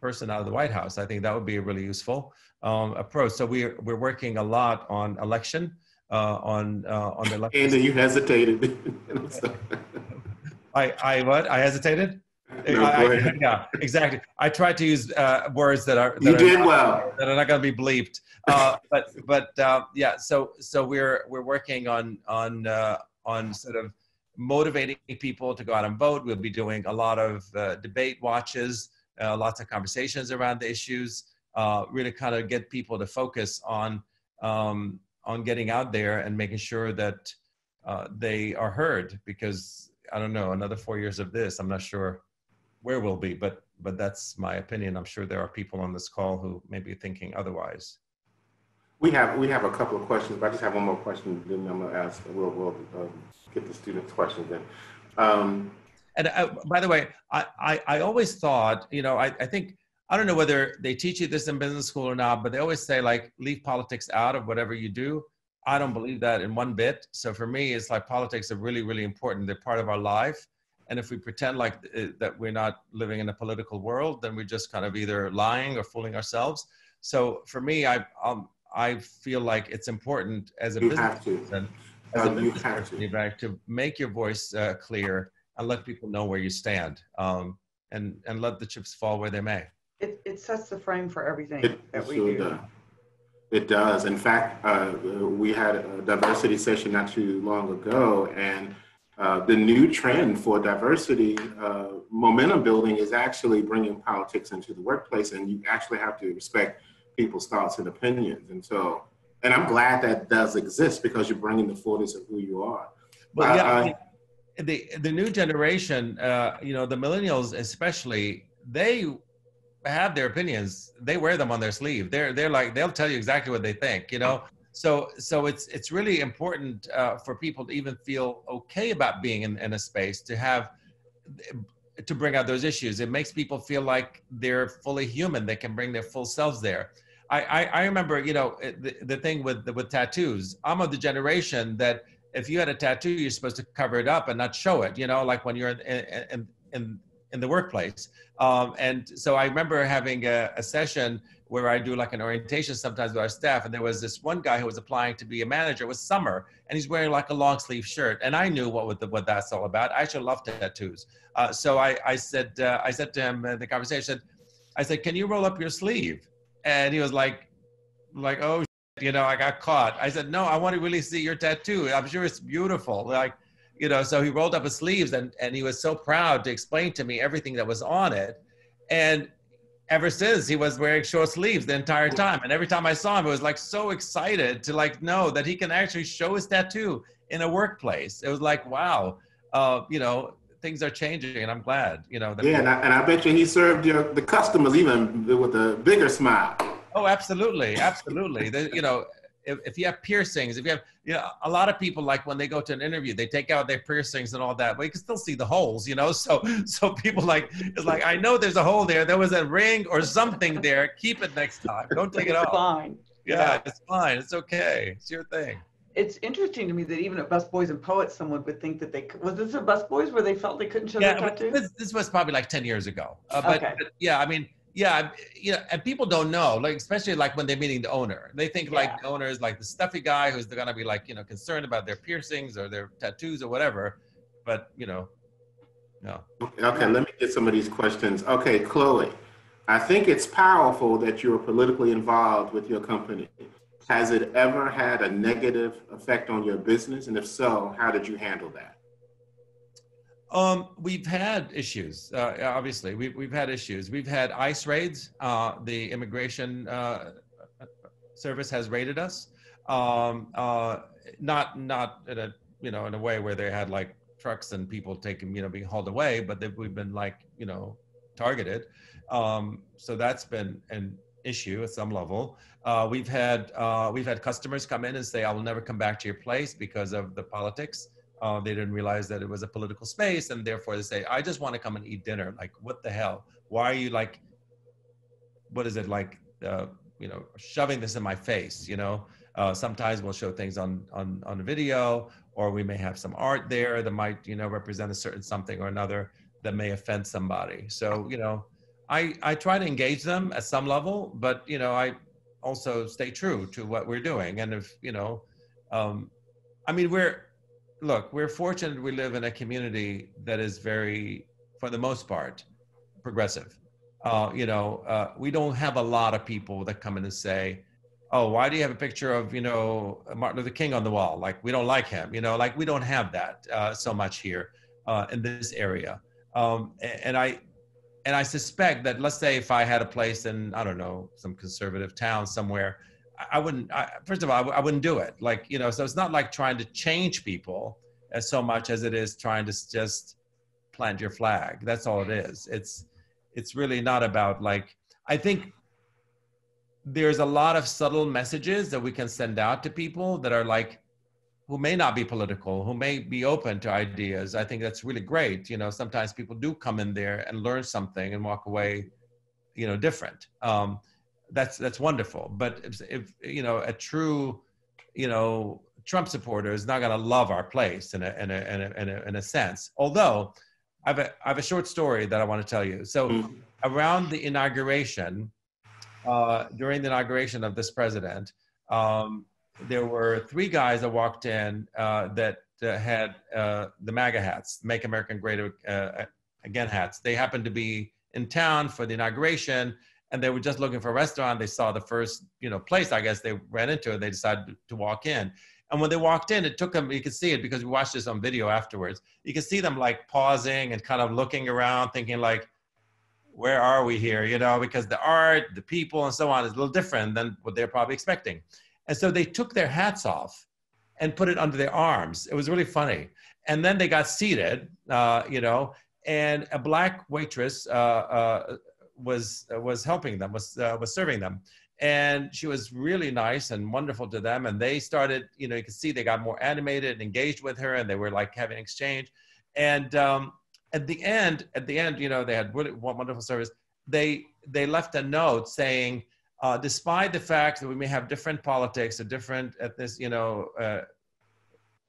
person out of the White House. I think that would be a really useful um, approach. So we're we're working a lot on election uh, on uh, on the election. And you hesitated. I I what I hesitated. No, I, I, yeah, exactly. I tried to use uh, words that are that you are did not, well that are not going to be bleeped. Uh, but but uh, yeah, so so we're we're working on on uh, on sort of motivating people to go out and vote. We'll be doing a lot of uh, debate watches, uh, lots of conversations around the issues. really, kind of get people to focus on um, on getting out there and making sure that they are heard. Because I don't know, another four years of this, I'm not sure where we'll be, but but that's my opinion. I'm sure there are people on this call who may be thinking otherwise. We have we have a couple of questions, but I just have one more question. Then I'm gonna ask. We'll we'll um, get the students' questions then. Um, and uh, by the way, I, I, I always thought, you know, I, I think I don't know whether they teach you this in business school or not, but they always say like leave politics out of whatever you do. I don't believe that in one bit. So for me, it's like politics are really, really important. They're part of our life. And if we pretend like uh, that we're not living in a political world, then we're just kind of either lying or fooling ourselves. So for me, I um, I feel like it's important as a you business person, as um, a business person, to. to make your voice uh, clear and let people know where you stand, um, and and let the chips fall where they may. It it sets the frame for everything it, that we sure do. Does. It does. In fact, uh, we had a diversity session not too long ago, and uh, the new trend for diversity uh, momentum building is actually bringing politics into the workplace, and you actually have to respect people's thoughts and opinions. And so, and I'm glad that does exist because you're bringing the fullness of who you are. Well, yeah, I, the the new generation, uh, you know, the millennials especially, they have their opinions. They wear them on their sleeve. They're they're like they'll tell you exactly what they think. You know, so so it's it's really important uh, for people to even feel okay about being in, in a space to have to bring out those issues. It makes people feel like they're fully human. They can bring their full selves there. I i, I remember you know the, the thing with with tattoos. I'm of the generation that if you had a tattoo you're supposed to cover it up and not show it you know like when you're in in in, in the workplace. Um, and so i remember having a, a session where I do like an orientation sometimes with our staff. And there was this one guy who was applying to be a manager. It was summer, and he's wearing like a long sleeve shirt. And I knew what the, what that's all about. I actually love tattoos. Uh, so I, I said uh, I said to him in the conversation, I said, "Can you roll up your sleeve?" And he was like, like, "Oh." You know, I got caught. I said, no, I want to really see your tattoo. I'm sure it's beautiful. Like, you know, so he rolled up his sleeves and, and he was so proud to explain to me everything that was on it. And ever since he was wearing short sleeves the entire time. And every time I saw him, I was like so excited to like know that he can actually show his tattoo in a workplace. It was like, wow, uh, you know, things are changing and I'm glad, you know. yeah, and I, and I bet you he served your, the customers even with a bigger smile. Oh, absolutely. Absolutely. the, you know, if, if you have piercings, if you have, you know, a lot of people like when they go to an interview, they take out their piercings and all that, but you can still see the holes, you know. So, so people like it's like I know there's a hole there. There was a ring or something there. Keep it next time. Don't take it off. It's fine. Yeah, yeah, it's fine. It's okay. It's your thing. It's interesting to me that even at Busboys and Poets, someone would think that they was this at Busboys where they felt they couldn't show yeah, their tattoo. This, this was probably like ten years ago. Uh, but, Okay. but yeah, I mean, yeah, you know, and people don't know, like especially like when they're meeting the owner, they think Yeah. like the owner is like the stuffy guy who's gonna be like you know concerned about their piercings or their tattoos or whatever. But you know, no. Okay, let me get some of these questions. Okay, Chloe, I think it's powerful that you're politically involved with your company. Has it ever had a negative effect on your business? And if so, how did you handle that? Um, we've had issues. Uh, obviously, we've we've had issues. We've had ICE raids. Uh, the immigration uh, service has raided us. Um, uh, not not in a you know in a way where they had like trucks and people taking you know being hauled away, but they've, we've been like you know targeted. Um, so that's been an issue at some level. Uh, we've had uh, we've had customers come in and say, "I will never come back to your place because of the politics." Uh, they didn't realize that it was a political space, and therefore they say, "I just want to come and eat dinner." Like, what the hell? Why are you like? What is it like? Uh, you know, shoving this in my face. You know, uh, sometimes we'll show things on on on video, or we may have some art there that might you know represent a certain something or another that may offend somebody. So you know, I I try to engage them at some level, but you know, I also stay true to what we're doing. And if you know, um, I mean, we're look, we're fortunate we live in a community that is very, for the most part, progressive. Uh, you know, uh, we don't have a lot of people that come in and say, "Oh, why do you have a picture of you know Martin Luther King on the wall?" Like we don't like him. You know, like we don't have that uh, so much here uh, in this area. Um, and I and I suspect that let's say if I had a place in I don't know some conservative town somewhere, I- wouldn't. I, first of all, I, w- I wouldn't do it. Like you know, so it's not like trying to change people as so much as it is trying to just plant your flag. That's all it is. It's it's really not about like I think there's a lot of subtle messages that we can send out to people that are like who may not be political, who may be open to ideas. I think that's really great. You know, sometimes people do come in there and learn something and walk away, you know, different. Um, that's that's wonderful. But if, if you know a true, you know, Trump supporter is not going to love our place in a in a, in a in a in a sense. Although, I have a I have a short story that I want to tell you. So Mhm. around the inauguration, uh, during the inauguration of this president, um, there were three guys that walked in uh, that uh, had uh, the MAGA hats, Make America Great uh, Again hats. They happened to be in town for the inauguration, and they were just looking for a restaurant. They saw the first, you know, place I guess they ran into. and They decided to- to walk in. And when they walked in, it took them. You could see it because we watched this on video afterwards. You could see them like pausing and kind of looking around, thinking like, where are we here? You know, because the art, the people, and so on is a little different than what they're probably expecting. And so they took their hats off and put it under their arms. It was really funny. And then they got seated, uh, you know, and a black waitress uh, uh, was was helping them, was uh, was serving them, and she was really nice and wonderful to them. And they started, you know, you could see they got more animated and engaged with her, and they were like having exchange. And um, at the end, at the end, you know, they had really wonderful service. They they left a note saying, uh, despite the fact that we may have different politics or different ethnic, you know, uh,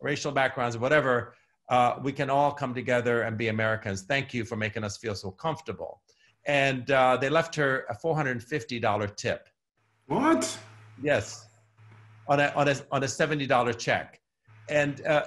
racial backgrounds or whatever, uh, we can all come together and be Americans. Thank you for making us feel so comfortable. And uh, they left her a $450 tip. What? Yes, on a on a on a seventy dollar check, and uh,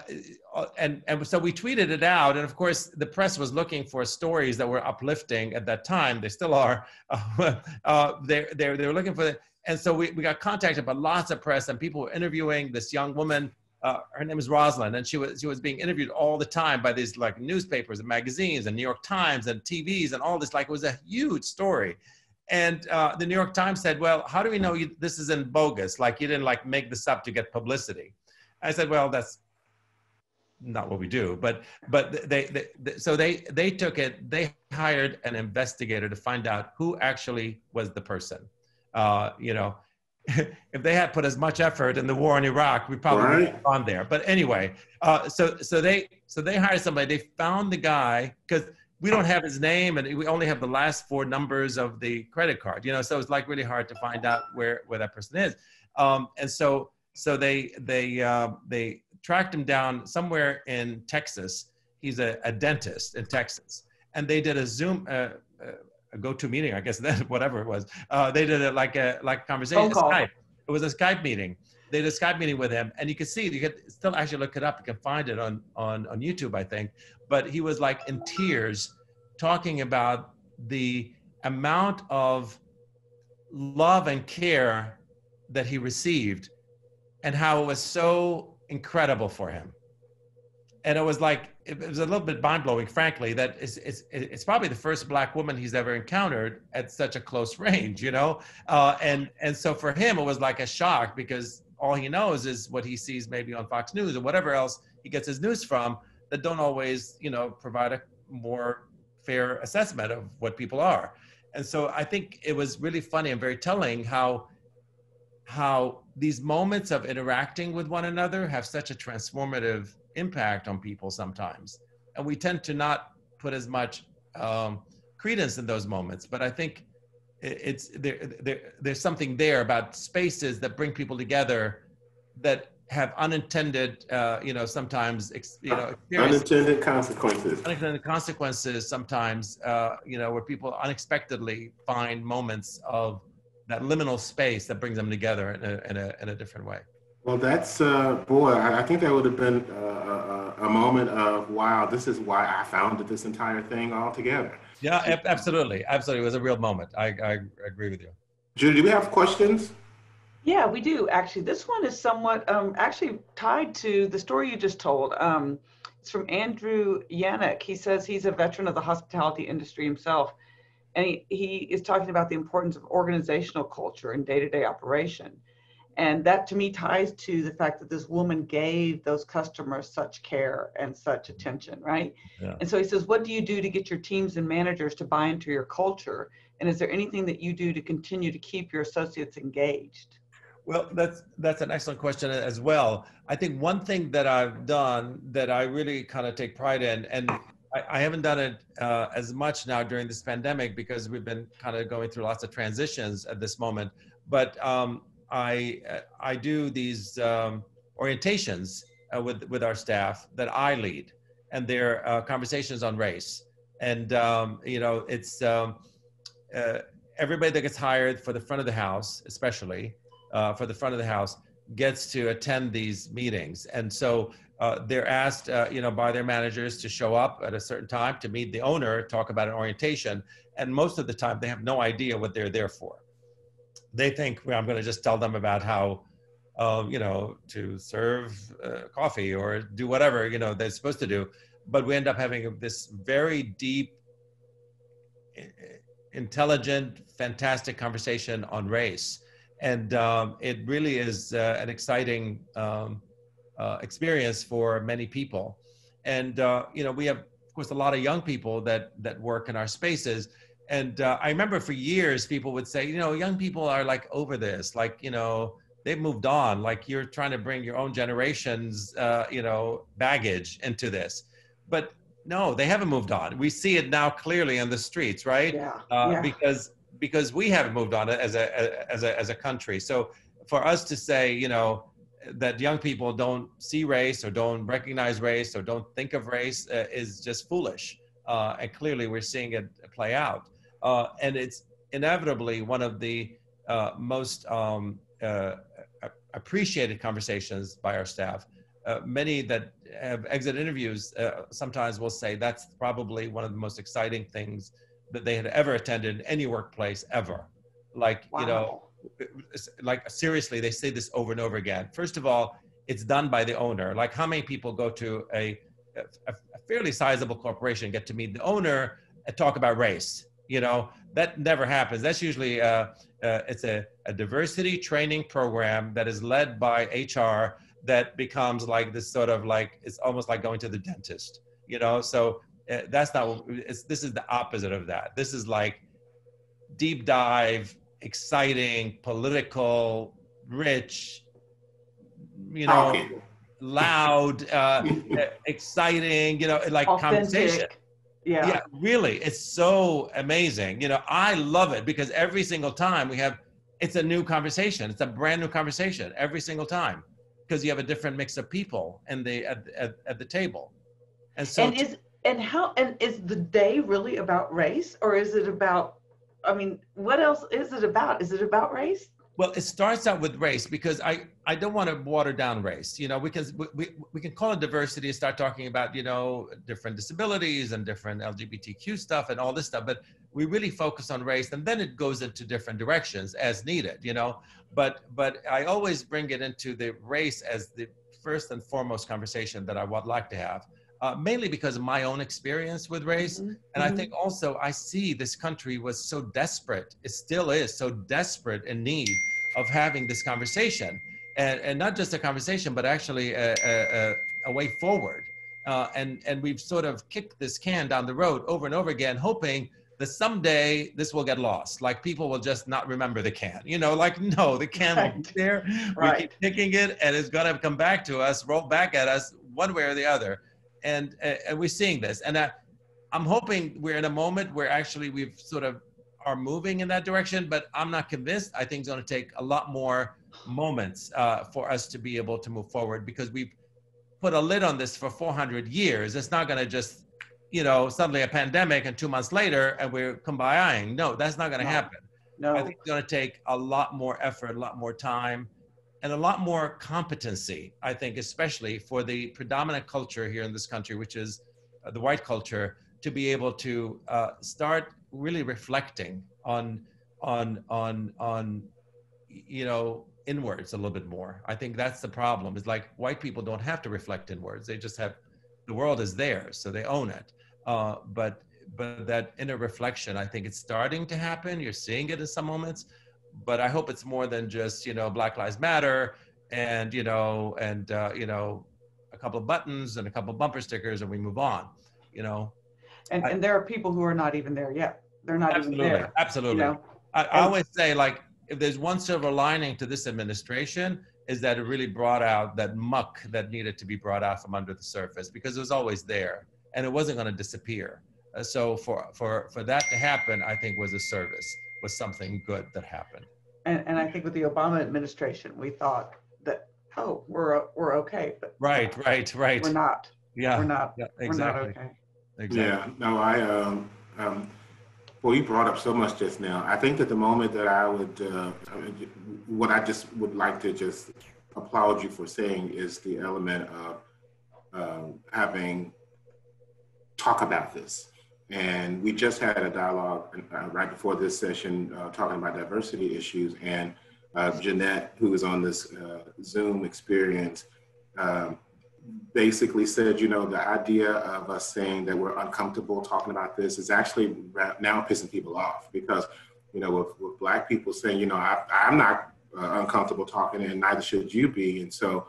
and and so we tweeted it out, and of course the press was looking for stories that were uplifting at that time. They still are. Uh, they they they were looking for it, and so we, we got contacted by lots of press, and people were interviewing this young woman. Uh, her name is Rosalind, and she was she was being interviewed all the time by these like newspapers and magazines and New York Times and TVs and all this. Like it was a huge story. And uh, the New York Times said, "Well, how do we know you, this isn't bogus? Like you didn't like make this up to get publicity?" I said, "Well, that's not what we do, but but they, they, they, so they they took it. They hired an investigator to find out who actually was the person. Uh, you know, if they had put as much effort in the war in Iraq, we probably right. would have gone there. But anyway, uh, so so they so they hired somebody. They found the guy because we don't have his name and we only have the last four numbers of the credit card. You know, so it's like really hard to find out where where that person is. Um, and so so they they uh, they tracked him down somewhere in Texas. He's a, a dentist in Texas, and they did a Zoom. Uh, uh, a go-to meeting, I guess that whatever it was. Uh, they did it like a like a conversation. Skype. It was a Skype meeting. They did a Skype meeting with him, and you can see you can still actually look it up. You can find it on on on YouTube, I think. But he was like in tears, talking about the amount of love and care that he received, and how it was so incredible for him. And it was like it was a little bit mind blowing, frankly. That it's, it's it's probably the first black woman he's ever encountered at such a close range, you know. Uh, and and so for him, it was like a shock because all he knows is what he sees maybe on Fox News or whatever else he gets his news from that don't always, you know, provide a more fair assessment of what people are. And so I think it was really funny and very telling how how these moments of interacting with one another have such a transformative impact on people sometimes. And we tend to not put as much um, credence in those moments. But I think it's there, there, there's something there about spaces that bring people together that have unintended, uh, you know, sometimes, you know, unintended consequences. Unintended consequences sometimes, uh, you know, where people unexpectedly find moments of that liminal space that brings them together in a, in a, in a different way. Well, that's, uh, boy, I, I think that would have been uh, a, a moment of, wow, this is why I founded this entire thing altogether. Yeah, absolutely. Absolutely. It was a real moment. I, I agree with you. Judy, do we have questions? Yeah, we do actually. This one is somewhat um, actually tied to the story you just told. Um, it's from Andrew Yannick. He says he's a veteran of the hospitality industry himself and he, he is talking about the importance of organizational culture and day-to-day operation and that to me ties to the fact that this woman gave those customers such care and such attention right yeah. and so he says what do you do to get your teams and managers to buy into your culture and is there anything that you do to continue to keep your associates engaged well that's that's an excellent question as well i think one thing that i've done that i really kind of take pride in and I, I haven't done it uh, as much now during this pandemic because we've been kind of going through lots of transitions at this moment. But um, I I do these um, orientations uh, with with our staff that I lead, and they're uh, conversations on race. And um, you know, it's um, uh, everybody that gets hired for the front of the house, especially uh, for the front of the house, gets to attend these meetings. And so uh, they're asked, uh, you know, by their managers to show up at a certain time to meet the owner, talk about an orientation, and most of the time they have no idea what they're there for. They think well, I'm going to just tell them about how, uh, you know, to serve uh, coffee or do whatever you know they're supposed to do, but we end up having this very deep, intelligent, fantastic conversation on race, and um, it really is uh, an exciting. Um, uh, experience for many people. And uh, you know, we have, of course, a lot of young people that that work in our spaces. And uh, I remember for years, people would say, you know, young people are like over this, like you know, they've moved on. Like you're trying to bring your own generation's, uh, you know, baggage into this. But no, they haven't moved on. We see it now clearly in the streets, right? Yeah. Uh, yeah. Because because we haven't moved on as a as a as a country. So for us to say, you know, that young people don't see race or don't recognize race or don't think of race uh, is just foolish. Uh, and clearly, we're seeing it play out. Uh, and it's inevitably one of the uh, most um, uh, appreciated conversations by our staff uh, many that have exit interviews uh, sometimes will say that's probably one of the most exciting things that they had ever attended in any workplace ever. Like, wow. you know, like seriously, they say this over and over again. First of all, it's done by the owner. Like, how many people go to a, a, a fairly sizable corporation, get to meet the owner, and talk about race? You know, that never happens. That's usually uh, uh, it's a, a diversity training program that is led by HR that becomes like this sort of like it's almost like going to the dentist. You know, so uh, that's not. It's, this is the opposite of that. This is like deep dive, exciting, political, rich, you know, okay. loud, uh, exciting, you know, like Authentic. conversation. Yeah. yeah, really, it's so amazing. You know, I love it because every single time we have, it's a new conversation. It's a brand new conversation every single time because you have a different mix of people and the at, at, at the table. And so, and is and how and is the day really about race or is it about? I mean, what else is it about? Is it about race? Well, it starts out with race because I, I don't want to water down race. You know, because we, we, we can call it diversity and start talking about, you know, different disabilities and different LGBTQ stuff and all this stuff. But we really focus on race and then it goes into different directions as needed, you know. But but I always bring it into the race as the first and foremost conversation that I would like to have uh, mainly because of my own experience with race. Mm-hmm. And mm-hmm. I think also I see this country was so desperate, it still is so desperate in need of having this conversation. And, and not just a conversation, but actually a, a, a way forward. Uh, and, and we've sort of kicked this can down the road over and over again, hoping that someday this will get lost. Like people will just not remember the can. You know, like no, the can right. will be there. Right. We keep kicking it, and it's gonna come back to us, roll back at us, one way or the other and and we're seeing this and I, i'm hoping we're in a moment where actually we've sort of are moving in that direction but i'm not convinced i think it's going to take a lot more moments uh, for us to be able to move forward because we've put a lid on this for 400 years. It's not going to just you know suddenly a pandemic and two months later and we're kumbayaing. No that's not going to no. happen. No. I think it's going to take a lot more effort a lot more time and a lot more competency, I think, especially for the predominant culture here in this country, which is uh, the white culture, to be able to uh, start really reflecting on on on on you know inwards a little bit more. I think that's the problem. Is like white people don't have to reflect inwards; they just have the world is theirs, so they own it. Uh, but but that inner reflection, I think it's starting to happen. You're seeing it in some moments but I hope it's more than just you know Black Lives Matter and you know and uh, you know a couple of buttons and a couple of bumper stickers and we move on. You know. And I, and there are people who are not even there yet. They're not absolutely, even there. Absolutely. You know? I, I always say like if there's one silver lining to this administration is that it really brought out that muck that needed to be brought out from under the surface because it was always there and it wasn't going to disappear. Uh, so for for for that to happen, I think was a service was something good that happened. And, and I think with the Obama administration, we thought that, oh, we're, we're okay, but right, right, right. We're not. Yeah. We're not. Yeah, exactly. We're not okay. Exactly. Yeah. No, I, um, um, well, you brought up so much just now. I think that the moment that I would, uh, what I just would like to just applaud you for saying is the element of uh, having talk about this. And we just had a dialogue uh, right before this session uh, talking about diversity issues. And uh, Jeanette, who was on this uh, Zoom experience, um, basically said, you know, the idea of us saying that we're uncomfortable talking about this is actually now pissing people off because, you know, with, with Black people saying, you know, I, am not uh, uncomfortable talking and neither should you be. And so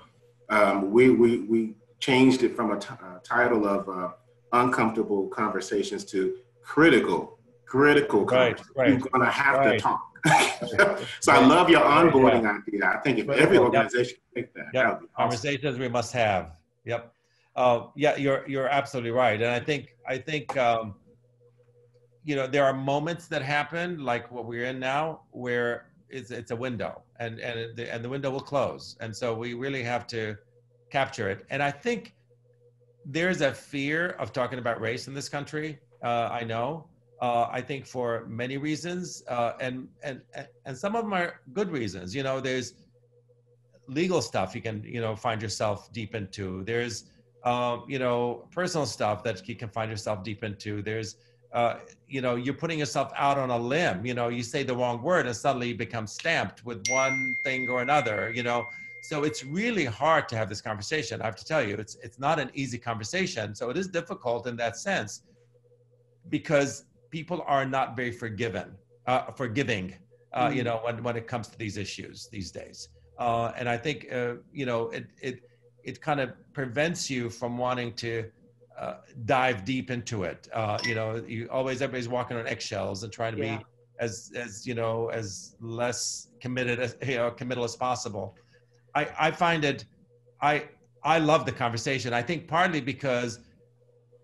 um, we, we, we changed it from a, title of uh, uncomfortable conversations to critical, critical right, right, You're going to have right. to talk. so I love your onboarding yeah. idea. I think if every organization take that, yep. that awesome. conversations we must have. Yep. Uh, yeah, you're you're absolutely right, and I think I think um, you know there are moments that happen like what we're in now where it's it's a window and and the, and the window will close, and so we really have to capture it. And I think there's a fear of talking about race in this country. Uh, I know. Uh, I think for many reasons, uh, and and and some of them are good reasons. You know, there's legal stuff you can you know find yourself deep into. There's um, you know personal stuff that you can find yourself deep into. There's uh, you know you're putting yourself out on a limb. You know you say the wrong word and suddenly you become stamped with one thing or another. You know. So it's really hard to have this conversation. I have to tell you, it's it's not an easy conversation. So it is difficult in that sense because people are not very forgiven, uh, forgiving. Uh, mm. You know, when when it comes to these issues these days. Uh, and I think uh, you know it it it kind of prevents you from wanting to uh, dive deep into it. Uh, you know, you always everybody's walking on eggshells and trying to yeah. be as as you know as less committed as you know committal as possible. I I find it I I love the conversation. I think partly because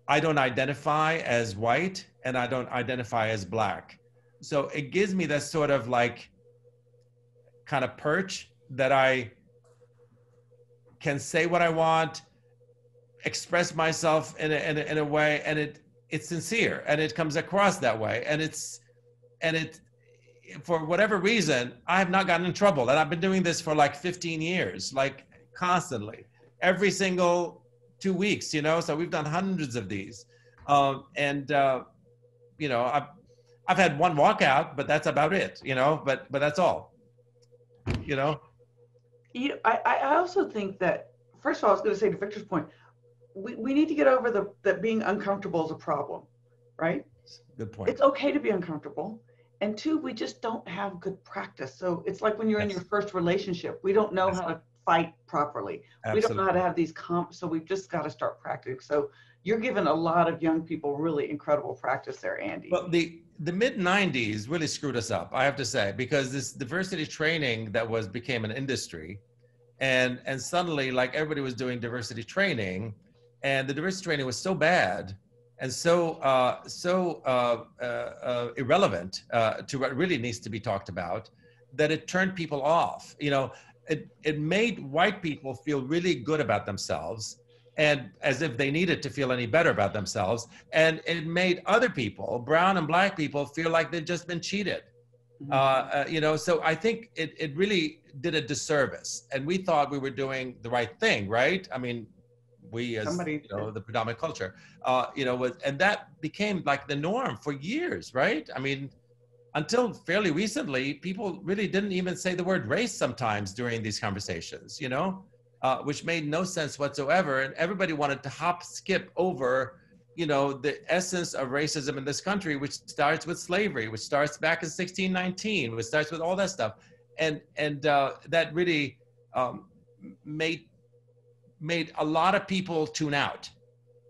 I don't identify as white and I don't identify as black. So it gives me that sort of like kind of perch that I can say what I want, express myself in a, in a, in a way, and it it's sincere and it comes across that way, and it's and it for whatever reason I have not gotten in trouble, and I've been doing this for like 15 years, like constantly, every single two weeks, you know. So we've done hundreds of these, um, and uh, you know I've I've had one walkout, but that's about it, you know. But but that's all, you know you know, I, I also think that first of all, I was going to say to Victor's point, we, we need to get over the that being uncomfortable is a problem, right? Good point. It's okay to be uncomfortable. And two, we just don't have good practice. So it's like when you're in your first relationship, we don't know how to fight properly. Absolutely. We don't know how to have these comps. So we've just got to start practicing. So you're giving a lot of young people really incredible practice there, Andy. Well, the the mid 90s really screwed us up, I have to say, because this diversity training that was became an industry and and suddenly like everybody was doing diversity training and the diversity training was so bad and so uh, so uh, uh, uh irrelevant uh, to what really needs to be talked about that it turned people off you know it, it made white people feel really good about themselves and as if they needed to feel any better about themselves and it made other people brown and black people feel like they'd just been cheated mm-hmm. uh, you know so i think it, it really did a disservice, and we thought we were doing the right thing, right? I mean, we as Somebody, you know the predominant culture, uh, you know, was, and that became like the norm for years, right? I mean, until fairly recently, people really didn't even say the word race sometimes during these conversations, you know, uh, which made no sense whatsoever, and everybody wanted to hop, skip over you know the essence of racism in this country which starts with slavery which starts back in 1619 which starts with all that stuff and and uh, that really um, made made a lot of people tune out.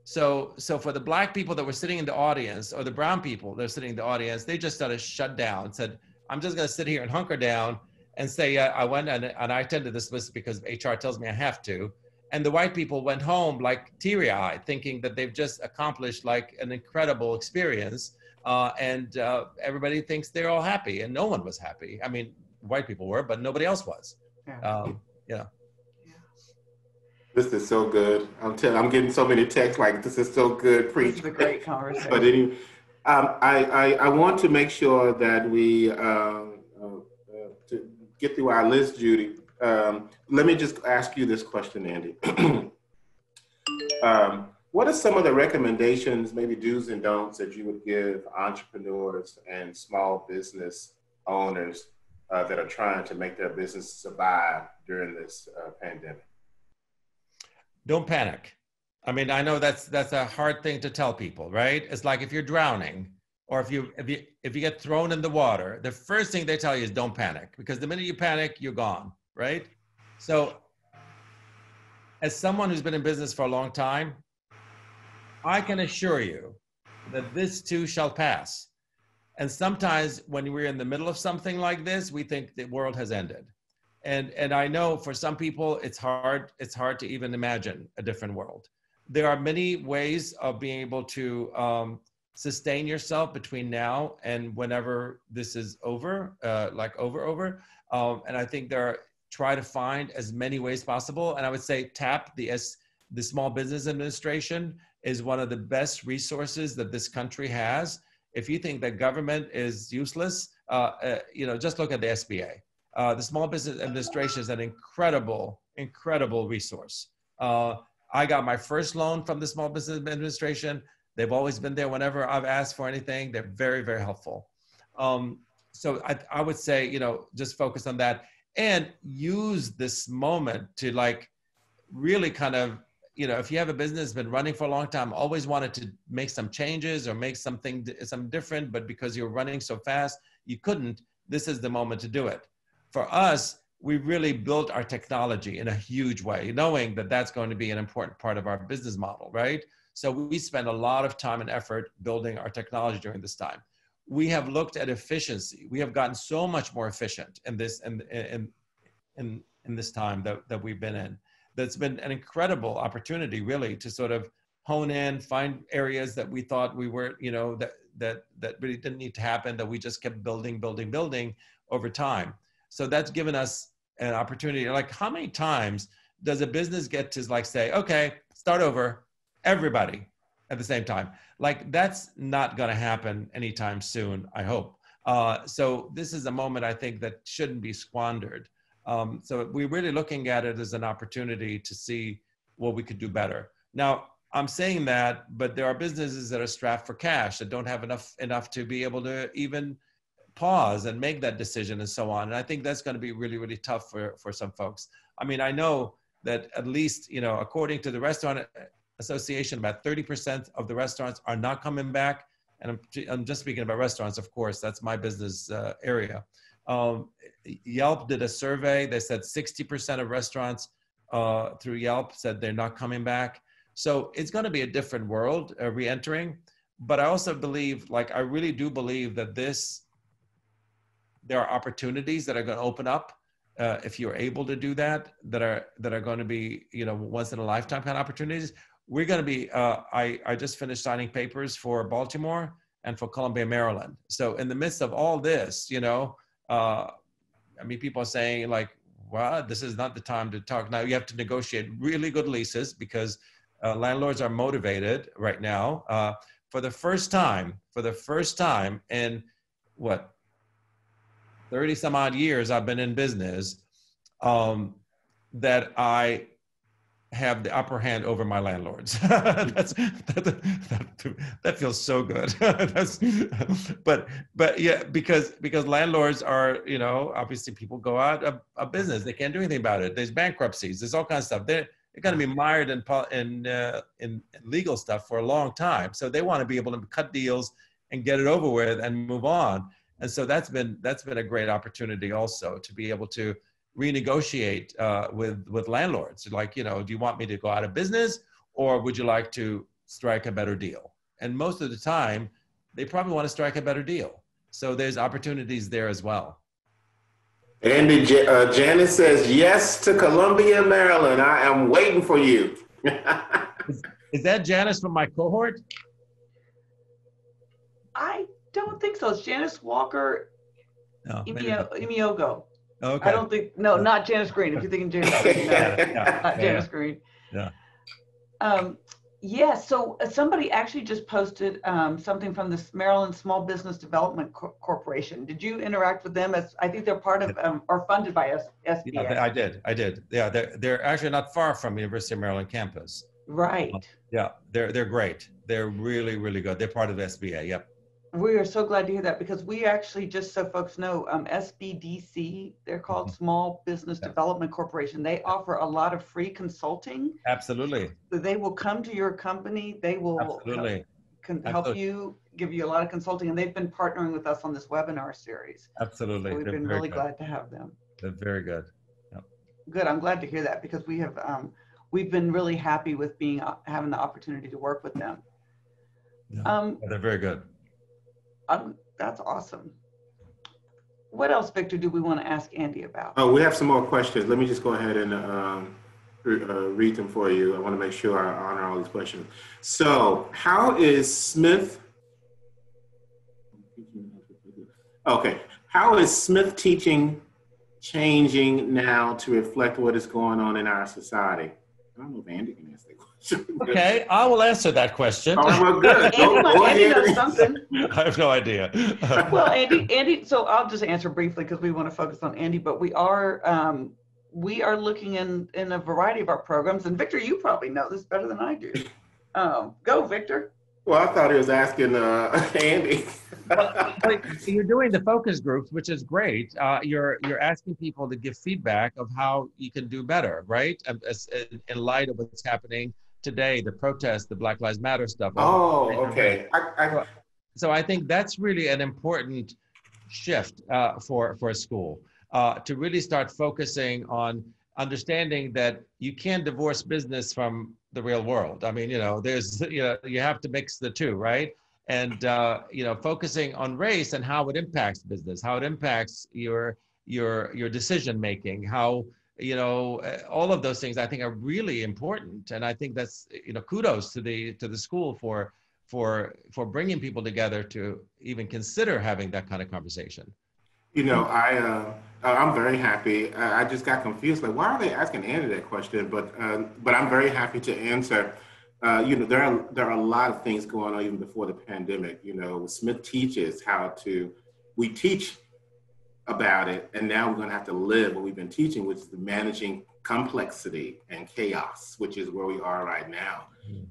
So so for the black people that were sitting in the audience or the brown people that are sitting in the audience, they just started shut down. and Said, "I'm just going to sit here and hunker down and say yeah, I went and, and I attended this list because HR tells me I have to." And the white people went home like teary-eyed, thinking that they've just accomplished like an incredible experience. Uh, and uh, everybody thinks they're all happy, and no one was happy. I mean, white people were, but nobody else was. Yeah. Um, yeah. This is so good. I'm telling. I'm getting so many texts like this is so good. Preach. This is a great conversation. but anyway, um, I, I, I want to make sure that we uh, to get through our list, Judy. Um, let me just ask you this question, Andy. um, what are some of the recommendations, maybe do's and don'ts, that you would give entrepreneurs and small business owners uh, that are trying to make their business survive during this uh, pandemic? Don't panic. I mean, I know that's that's a hard thing to tell people, right? It's like if you're drowning or if you if you if you get thrown in the water, the first thing they tell you is don't panic because the minute you panic, you're gone, right? So as someone who's been in business for a long time, I can assure you that this too shall pass. And sometimes when we're in the middle of something like this, we think the world has ended. And, and I know for some people, it's hard, it's hard to even imagine a different world. There are many ways of being able to um, sustain yourself between now and whenever this is over, uh, like over, over. Um, and I think there are, try to find as many ways possible. And I would say tap the, S, the Small Business Administration is one of the best resources that this country has if you think that government is useless, uh, uh, you know, just look at the SBA. uh, the Small Business Administration is an incredible, incredible resource. Uh, I got my first loan from the Small Business Administration. They've always been there whenever I've asked for anything. They're very, very helpful. Um, so I, I would say, you know, just focus on that and use this moment to like really kind of you know if you have a business been running for a long time always wanted to make some changes or make something some different but because you're running so fast you couldn't this is the moment to do it for us we really built our technology in a huge way knowing that that's going to be an important part of our business model right so we spend a lot of time and effort building our technology during this time. We have looked at efficiency. We have gotten so much more efficient in this in in in, in this time that, that we've been in that's been an incredible opportunity really to sort of hone in find areas that we thought we were you know that that that really didn't need to happen that we just kept building building building over time. So that's given us an opportunity. Like how many times does a business get to like say okay start over everybody at the same time like that's not going to happen anytime soon i hope uh, so this is a moment i think that shouldn't be squandered um, so we're really looking at it as an opportunity to see what we could do better. Now, I'm saying that, but there are businesses that are strapped for cash that don't have enough enough to be able to even pause and make that decision and so on. And I think that's going to be really, really tough for for some folks. I mean, I know that at least you know, according to the Restaurant Association, about 30% of the restaurants are not coming back. And I'm, I'm just speaking about restaurants, of course. That's my business uh, area. Um, Yelp did a survey. They said 60% of restaurants uh, through Yelp said they're not coming back. So it's going to be a different world uh, re-entering. But I also believe, like, I really do believe that this, there are opportunities that are going to open up uh, if you're able to do that, that are that are going to be, you know, once in a lifetime kind of opportunities. We're going to be. Uh, I I just finished signing papers for Baltimore and for Columbia, Maryland. So in the midst of all this, you know, uh, I mean, people are saying like, well, this is not the time to talk. Now you have to negotiate really good leases because uh, landlords are motivated right now. Uh, for the first time, for the first time in what, 30 some odd years I've been in business, um, that I have the upper hand over my landlords. That's that, that, that, feels so good. But but yeah, because because landlords are you know obviously people go out of, of business. They can't do anything about it. There's bankruptcies. There's all kinds of stuff. They're they're going to be mired in in, uh, in legal stuff for a long time. So they want to be able to cut deals and get it over with and move on. And so that's been that's been a great opportunity also to be able to renegotiate uh, with with landlords. Like, you know, do you want me to go out of business, or would you like to strike a better deal? And most of the time, they probably want to strike a better deal. So there's opportunities there as well. Andy, uh, Janice says yes to Columbia, Maryland. I am waiting for you. is, is that Janice from my cohort? I don't think so. It's Janice Walker no, Imiogo. Okay. I don't think, no, not Janice Green. If you're thinking Janice Green, no, yeah, not Janice yeah. Green. Yeah. Um, yeah, so uh, somebody actually just posted um, something from the Maryland Small Business Development Co- Corporation. Did you interact with them? As I think they're part of um, or funded by S- SBA. Yeah, I did. I did. Yeah, they're they're actually not far from University of Maryland campus. Right. yeah, they're they're great. They're really really good. They're part of SBA. Yep. We are so glad to hear that because we actually, just so folks know, um, SBDC, they're called mm-hmm. Small Business yeah. Development Corporation. They offer a lot of free consulting. Absolutely. So they will come to your company. They will Absolutely. Help Absolutely. you, give you a lot of consulting, and they've been partnering with us on this webinar series. Absolutely. So we've They're been really good. glad to have them. They're very good. Yep. Good. I'm glad to hear that because we have um, we've been really happy with being uh, having the opportunity to work with them. Yeah. Um, they're very good. Um, that's awesome. What else, Victor, do we want to ask Andy about? Oh, we have some more questions. Let me just go ahead and um, re- uh, read them for you. I want to make sure I honor all these questions. So, how is Smith? Okay, how is Smith teaching changing now to reflect what is going on in our society? I don't know if Andy can answer that question. Okay, I will answer that question. Oh, well, good. Andy, Go- go Andy ahead. knows something. I have no idea. Well, Andy, Andy, so I'll just answer briefly because we want to focus on Andy, but we are, um, we are looking in, in a variety of our programs. And Victor, you probably know this better than I do. Um, go, Victor. Well, I thought he was asking uh, Andy. But you're doing the focus groups, which is great. Uh, you're you're asking people to give feedback of how you can do better, right? Um, as- In, in light of what's happening today, the protests, the Black Lives Matter stuff. oh, okay. I, I, So I think that's really an important shift uh, for for a school uh, to really start focusing on understanding that you can't divorce business from the real world. I mean, you know, there's you know you have to mix the two, right? And uh, you know, focusing on race and how it impacts business, how it impacts your your your decision making, how you know uh, all of those things I think are really important, and I think that's you know kudos to the to the school for for for bringing people together to even consider having that kind of conversation. You know, I uh, I'm very happy. I just got confused. Like, why are they asking Andy that question? But uh, but I'm very happy to answer. Uh, you know, there are there are a lot of things going on even before the pandemic. You know, Smith teaches how to. We teach about it, and now we're going to have to live what we've been teaching, which is the managing complexity and chaos, which is where we are right now.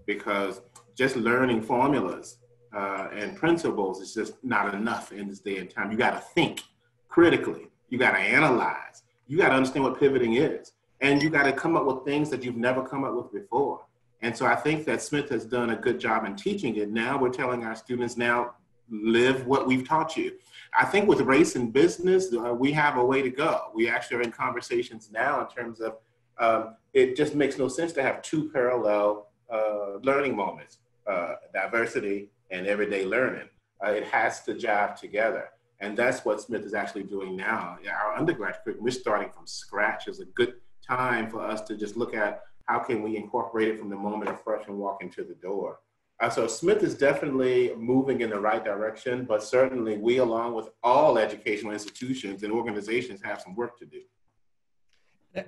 Because just learning formulas uh, and principles is just not enough in this day and time. You got to think critically. You got to analyze. You got to understand what pivoting is. And you got to come up with things that you've never come up with before. And so I think that Smith has done a good job in teaching it. Now we're telling our students now live what we've taught you. I think with race and business, uh, we have a way to go. We actually are in conversations now in terms of um, it just makes no sense to have two parallel uh, learning moments uh, diversity and everyday learning. Uh, it has to jive together. And that's what Smith is actually doing now. Our undergraduate curriculum, we're starting from scratch. It's a good time for us to just look at how can we incorporate it from the moment a freshman walk into the door. Uh, so Smith is definitely moving in the right direction, but certainly we, along with all educational institutions and organizations, have some work to do.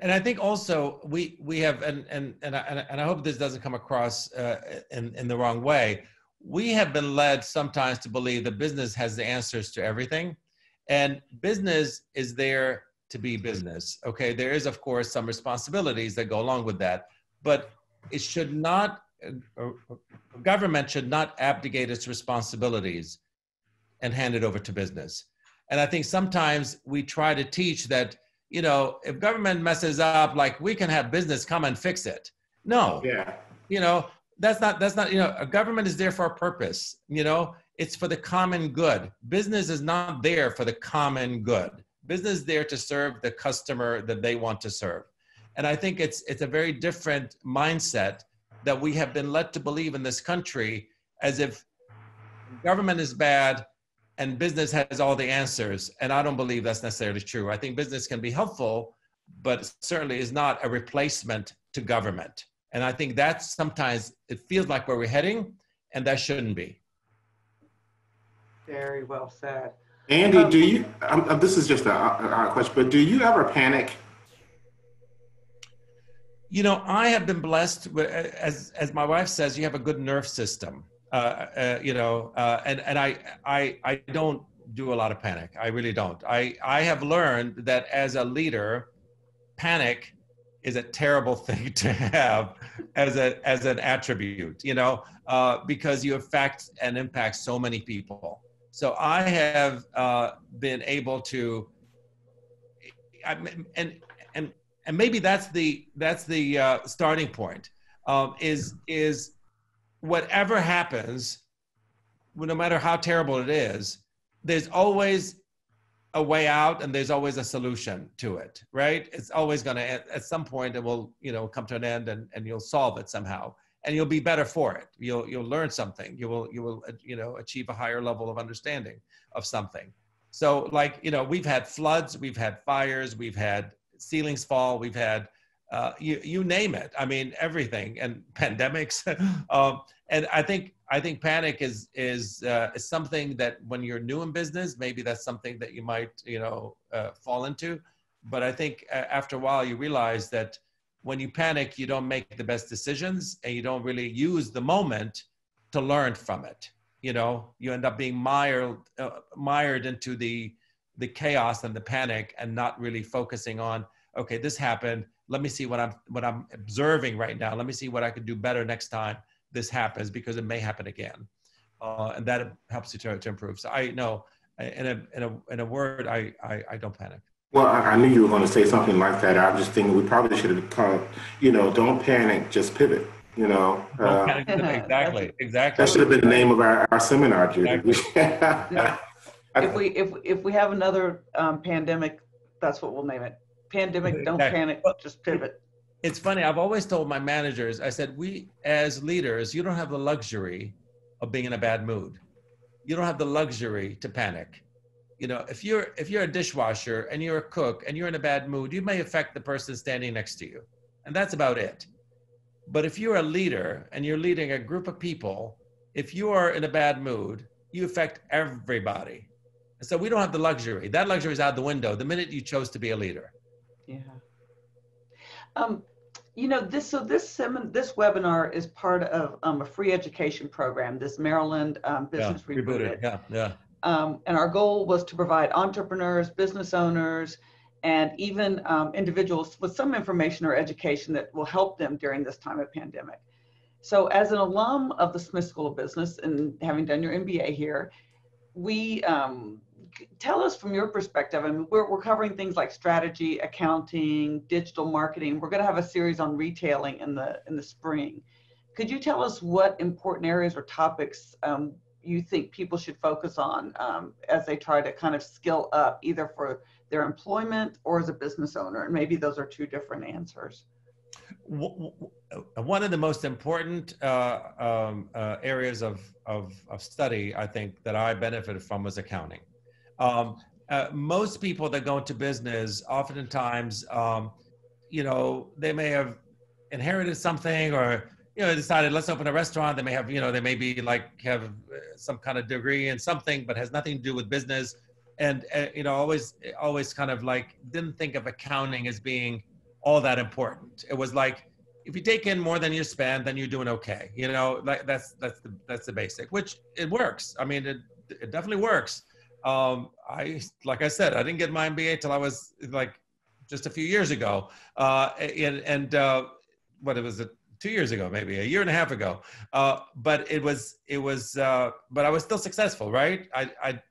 And I think also we we have and and and I, and I hope this doesn't come across uh, in in the wrong way. We have been led sometimes to believe that business has the answers to everything, and business is there to be business. Okay, there is of course some responsibilities that go along with that, but it should not. Uh, government should not abdicate its responsibilities and hand it over to business. And I think sometimes we try to teach that you know, if government messes up, like we can have business come and fix it. No, Yeah. you know, that's not, that's not, you know, a government is there for a purpose, you know, it's for the common good. Business is not there for the common good. Business is there to serve the customer that they want to serve. And I think it's, it's a very different mindset that we have been led to believe in this country as if government is bad, and business has all the answers. And I don't believe that's necessarily true. I think business can be helpful, but certainly is not a replacement to government. And I think that's sometimes it feels like where we're heading, and that shouldn't be. Very well said. Andy, Um, do you, um, this is just a, a, a question, but do you ever panic? You know, I have been blessed, with, as as my wife says, you have a good nerve system. Uh, uh, you know, uh, and and I I I don't do a lot of panic. I really don't. I I have learned that as a leader, panic is a terrible thing to have as a as an attribute. You know, uh, because you affect and impact so many people. So I have uh, been able to, I, and and and maybe that's the that's the uh, starting point. Um, is is whatever happens, no matter how terrible it is, there's always a way out and there's always a solution to it, right? It's always going to, at some point, it will, you know, come to an end and, and you'll solve it somehow and you'll be better for it. You'll, you'll learn something. You will, you will, you know, achieve a higher level of understanding of something. So like, you know, we've had floods, we've had fires, we've had ceilings fall, we've had uh, you you name it. I mean everything and pandemics. um, and I think I think panic is is uh, is something that when you're new in business, maybe that's something that you might you know uh, fall into. But I think uh, after a while you realize that when you panic, you don't make the best decisions and you don't really use the moment to learn from it. You know, you end up being mired, uh, mired into the, the chaos and the panic and not really focusing on, okay, this happened. Let me see what I'm, what I'm observing right now. Let me see what I could do better next time this happens because it may happen again. Uh, and that helps you to, to improve. So I know in a, in a, in a word, I, I, I don't panic. Well, I, I knew you were going to say something like that. I was just thinking we probably should have called, you know, don't panic, just pivot. You know, uh, exactly, exactly. That should have been the name of our, our seminar, Judy. Exactly. yeah. If we if if we have another um, pandemic, that's what we'll name it. Pandemic, don't exactly. panic, just pivot. It's funny. I've always told my managers. I said, we as leaders, you don't have the luxury of being in a bad mood. You don't have the luxury to panic you know if you're if you're a dishwasher and you're a cook and you're in a bad mood you may affect the person standing next to you and that's about it but if you're a leader and you're leading a group of people if you are in a bad mood you affect everybody and so we don't have the luxury. That luxury is out the window the minute you chose to be a leader. Yeah. Um you know this so this sem- this webinar is part of um, a free education program this maryland um, business yeah, rebooted. rebooted. Yeah yeah. Um, and our goal was to provide entrepreneurs, business owners, and even um, individuals with some information or education that will help them during this time of pandemic. So, as an alum of the Smith School of Business and having done your MBA here, we um, tell us from your perspective. I mean, we're, we're covering things like strategy, accounting, digital marketing. We're going to have a series on retailing in the in the spring. Could you tell us what important areas or topics um, you think people should focus on um, as they try to kind of skill up either for their employment or as a business owner? And maybe those are two different answers. One of the most important uh, um, uh, areas of, of, of, study, I think, that I benefited from was accounting. Um, uh, most people that go into business, oftentimes, um, you know, they may have inherited something or you know, decided let's open a restaurant. They may have, you know, they may be like have uh, some kind of degree in something, but has nothing to do with business. And uh, you know, always, always kind of like didn't think of accounting as being all that important. It was like if you take in more than you spend, then you're doing okay. You know, like that's that's the that's the basic, which it works. I mean, it it definitely works. Um, I like I said, I didn't get my MBA till I was like just a few years ago, uh, and and uh, what it was it two years ago, maybe a year and a half ago. Uh, but it was it was uh, but I was still successful, right? I, I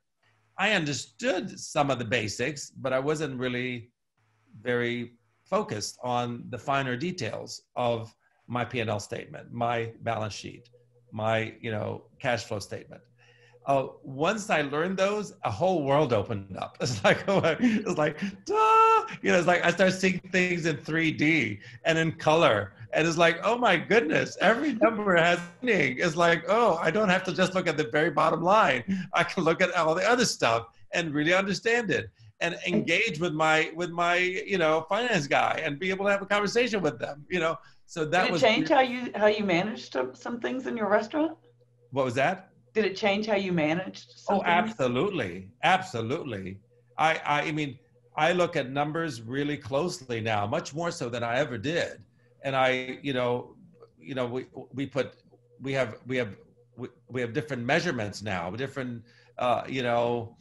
I understood some of the basics, but I wasn't really very focused on the finer details of my P&L statement, my balance sheet, my you know cash flow statement. Uh, once I learned those, a whole world opened up. It's like, it's like, Duh! you know, it's like I start seeing things in 3D and in color and it's like, oh my goodness, every number has meaning. It's like, oh, I don't have to just look at the very bottom line. I can look at all the other stuff and really understand it and engage with my with my you know finance guy and be able to have a conversation with them. You know, so that Did it was change how you how you managed some things in your restaurant. What was that? Did it change how you managed? Oh, absolutely, absolutely. I I mean. I look at numbers really closely now, much more so than I ever did and I, you know, you know, we we put we have we have we, we have different measurements now, different, uh, you know,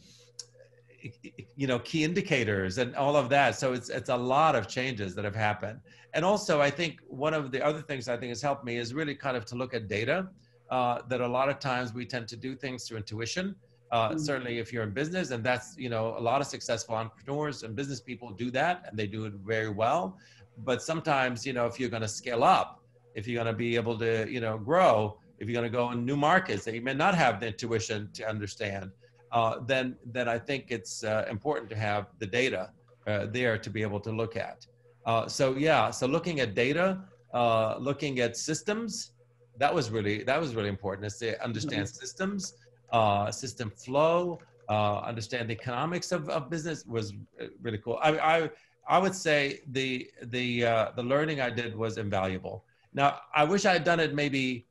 you know, key indicators and all of that. So it's it's a lot of changes that have happened. And also, I think one of the other things I think has helped me is really kind of to look at data. Uh, that a lot of times we tend to do things through intuition. Uh, mm-hmm. Certainly, if you're in business, and that's you know a lot of successful entrepreneurs and business people do that, and they do it very well but sometimes you know if you're going to scale up if you're going to be able to you know grow if you're going to go in new markets that you may not have the intuition to understand uh, then then i think it's uh, important to have the data uh, there to be able to look at uh, so yeah so looking at data uh, looking at systems that was really that was really important is to understand mm-hmm. systems uh, system flow uh, understand the economics of, of business was really cool I, I I would say the the uh, the learning I did was invaluable. Now I wish I had done it maybe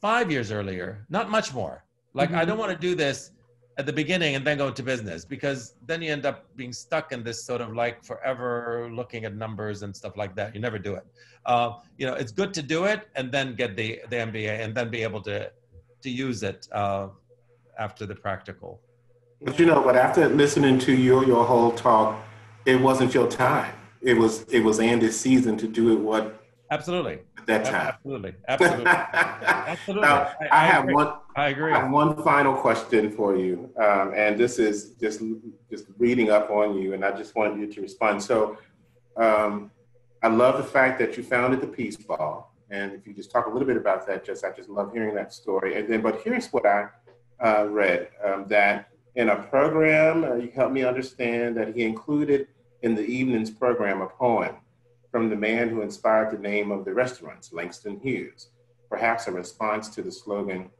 five years earlier, not much more. Like mm-hmm. I don't want to do this at the beginning and then go into business because then you end up being stuck in this sort of like forever looking at numbers and stuff like that. You never do it. Uh, you know, it's good to do it and then get the, the MBA and then be able to, to use it uh, after the practical. But you know, but after listening to your, your whole talk, it wasn't your time. It was, it was Andy's season to do it what Absolutely. At that time. Absolutely. Absolutely. Absolutely. Now, I, I, I have agree. one. I agree. I one final question for you, um, and this is just just reading up on you, and I just wanted you to respond. So, um, I love the fact that you founded the Peace Ball, and if you just talk a little bit about that, just I just love hearing that story. And then, but here's what I uh, read um, that in a program, uh, you helped me understand that he included in the evening's program a poem from the man who inspired the name of the restaurants, Langston Hughes, perhaps a response to the slogan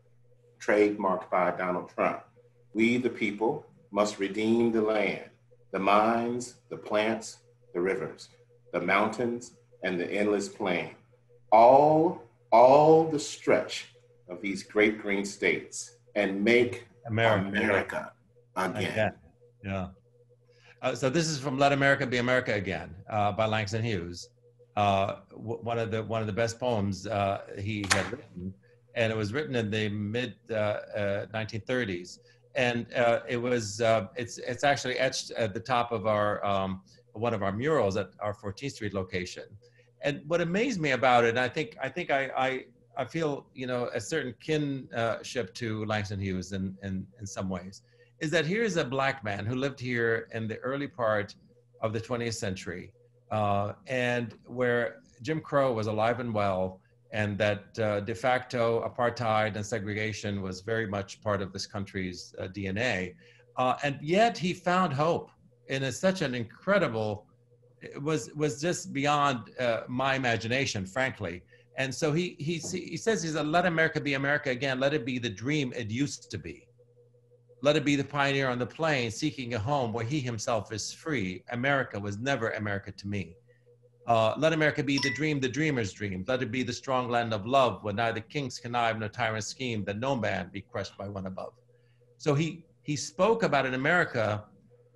trademarked by Donald Trump. We, the people, must redeem the land, the mines, the plants, the rivers, the mountains, and the endless plain. All, all the stretch of these great green states and make America, America again. again. Yeah. Uh, so this is from "Let America Be America Again" uh, by Langston Hughes. Uh, w- one of the one of the best poems uh, he had written, and it was written in the mid 1930s. And uh, it was it's it's actually etched at the top of our um, one of our murals at our 14th Street location. And what amazed me about it, and I think I think I I, I feel you know a certain kinship to Langston Hughes in in, in some ways is that here's a black man who lived here in the early part of the 20th century, uh, and where Jim Crow was alive and well, and that uh, de facto apartheid and segregation was very much part of this country's uh, DNA. Uh, and yet he found hope in a, such an incredible, it was, was just beyond uh, my imagination, frankly. And so he, he, he says, he's a, let America be America again. Let it be the dream it used to be. Let it be the pioneer on the plain seeking a home where he himself is free. America was never America to me. Uh, let America be the dream, the dreamer's dream. Let it be the strong land of love where neither kings connive nor tyrants scheme, that no man be crushed by one above. So he, he spoke about an America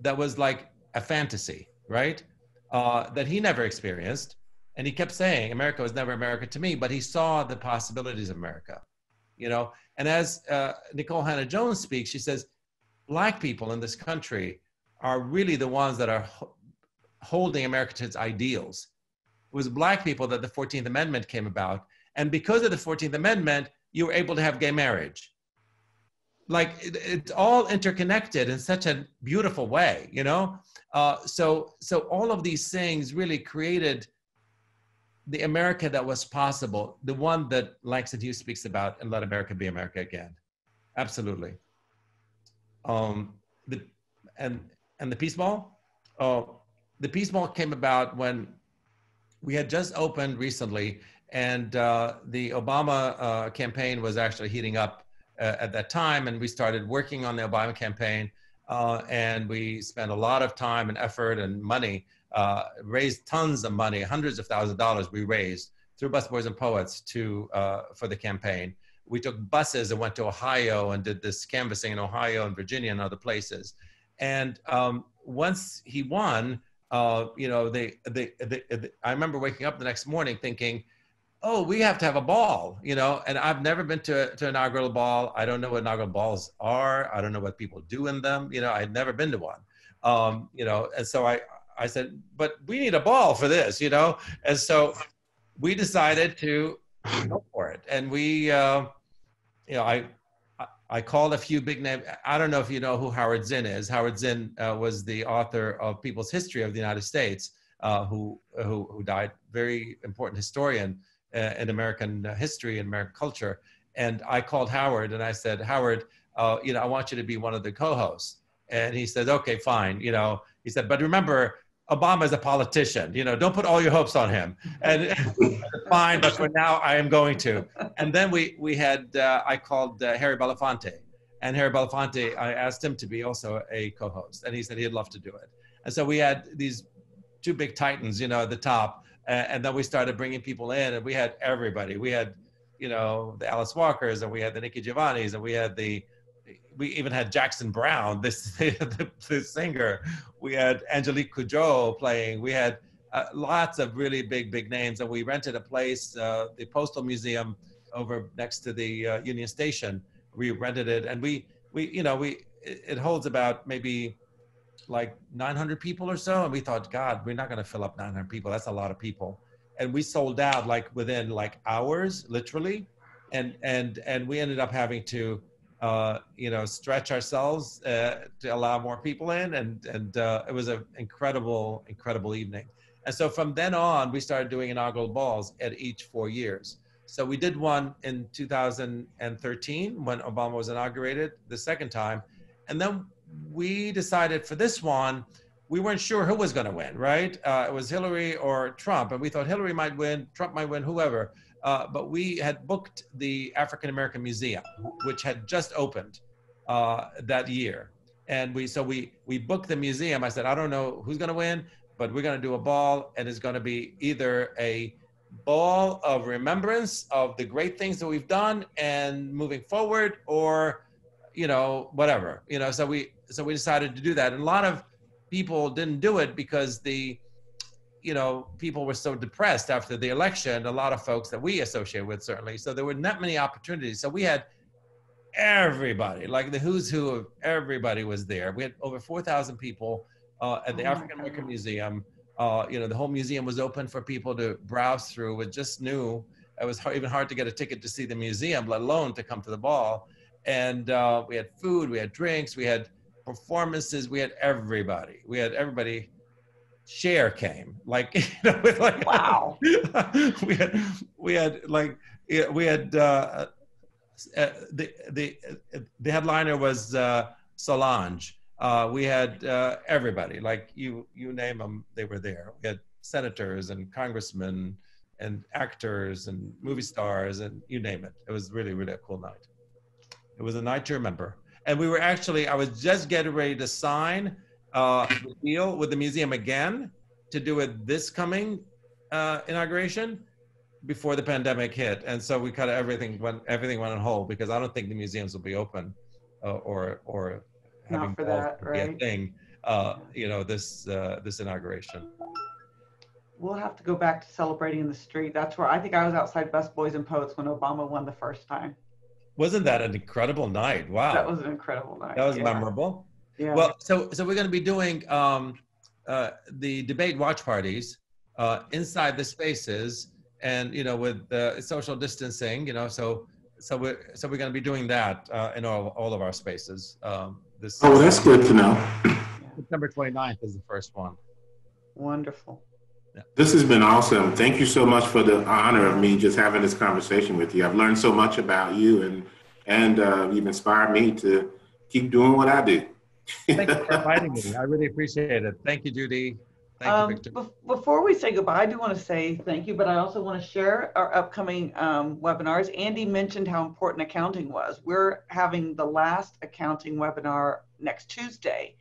that was like a fantasy, right? Uh, that he never experienced. And he kept saying, America was never America to me, but he saw the possibilities of America, you know? And as uh, Nikole Hannah Jones speaks, she says, black people in this country are really the ones that are ho- holding America to its ideals. Was black people that the 14th Amendment came about. And because of the 14th Amendment, you were able to have gay marriage. Like it, it's all interconnected in such a beautiful way, you know? Uh, so, so all of these things really created the America that was possible, the one that Langston Hughes speaks about and let America be America again. Absolutely um, the and and the peace ball. Uh, the peace ball came about when we had just opened recently, and uh, the Obama uh, campaign was actually heating up uh, at that time, and we started working on the Obama campaign, uh, and we spent a lot of time and effort and money, uh, raised tons of money, hundreds of thousands of dollars we raised through Busboys and Poets to for the campaign we took buses and went to Ohio and did this canvassing in Ohio and Virginia and other places. And um, once he won, uh, you know, they, they, they, they, I remember waking up the next morning thinking, oh, we have to have a ball, you know, and I've never been to, to an inaugural ball. I don't know what inaugural balls are. I don't know what people do in them. You know, I'd never been to one, um, you know, and so I, I said, but we need a ball for this, you know? And so we decided to go for it. And we, uh, you know, I, I called a few big names. I don't know if you know who Howard Zinn is. Howard Zinn uh, was the author of People's History of the United States, uh, who, who, who died, very important historian uh, in American history and American culture. And I called Howard and I said, Howard, uh, you know, I want you to be one of the co-hosts. And he said, okay, fine. You know, he said, but remember, Obama is a politician. You know, don't put all your hopes on him. And fine, but for now, I am going to. And then we we had uh, I called uh, Harry Belafonte, and Harry Belafonte I asked him to be also a co-host, and he said he'd love to do it. And so we had these two big titans, you know, at the top, and then we started bringing people in, and we had everybody. We had, you know, the Alice Walkers, and we had the Nikki Giovannis, and we had the we even had Jackson Browne, this the, the singer. We had Angelique Kidjo playing. We had uh, lots of really big, big names, and we rented a place, uh, the Postal Museum, over next to the uh, Union Station. We rented it, and we we you know we it, it holds about maybe like 900 people or so, and we thought, God, we're not going to fill up 900 people. That's a lot of people, and we sold out like within like hours, literally, and and and we ended up having to uh, you know, stretch ourselves uh, to allow more people in, and and uh, it was an incredible, incredible evening. And so from then on, we started doing inaugural balls at each four years. So we did one in 2013 when Obama was inaugurated the second time, and then we decided for this one, we weren't sure who was going to win. Right? Uh, it was Hillary or Trump, and we thought Hillary might win, Trump might win, whoever. Uh, but we had booked the African American Museum, which had just opened uh, that year. And we so we we booked the museum. I said, I don't know who's going to win, but we're going to do a ball, and it's going to be either a ball of remembrance of the great things that we've done and moving forward, or you know whatever. You know, so we so we decided to do that. And a lot of people didn't do it because the you know, people were so depressed after the election, a lot of folks that we associate with certainly. So there were not many opportunities. So we had everybody, like the who's who of everybody was there. We had over 4,000 people uh, at the Oh African American Museum. Uh, you know, the whole museum was open for people to browse through. It just new. It was hard, even hard to get a ticket to see the museum, let alone to come to the ball. And uh, we had food, we had drinks, we had performances, we had everybody. We had everybody Cher came, like you know, with like Wow. we had we had like we had uh, uh, the the the headliner was uh, Solange. Uh, we had uh, everybody, like you you name them, they were there. We had senators and congressmen and actors and movie stars and you name it. It was really really a cool night. It was a night to remember. And we were actually I was just getting ready to sign uh, the deal with the museum again to do it this coming uh, inauguration before the pandemic hit, and so we kind of everything went everything went on hold because I don't think the museums will be open uh, or or Not having for that, will a right? thing. Uh, you know this uh, this inauguration. We'll have to go back to celebrating in the street. That's where I think I was outside Busboys and Poets when Obama won the first time. Wasn't that an incredible night? Wow, That was an incredible night. that was yeah. memorable. Yeah. Well, so so we're going to be doing um, uh, the debate watch parties uh, inside the spaces, and you know, with uh, social distancing, you know, so so we're so we're going to be doing that uh, in all all of our spaces. Um, this Oh, that's good to know. September 29th is the first one. Wonderful. This has been awesome. Thank you so much for the honor of me just having this conversation with you. I've learned so much about you, and and uh, you've inspired me to keep doing what I do. Thank you for inviting me. I really appreciate it. Thank you, Judy. Thank Um, you, Victor. bef- before we say goodbye, I do want to say thank you, but I also want to share our upcoming um, webinars. Andy mentioned how important accounting was. We're having the last accounting webinar next Tuesday,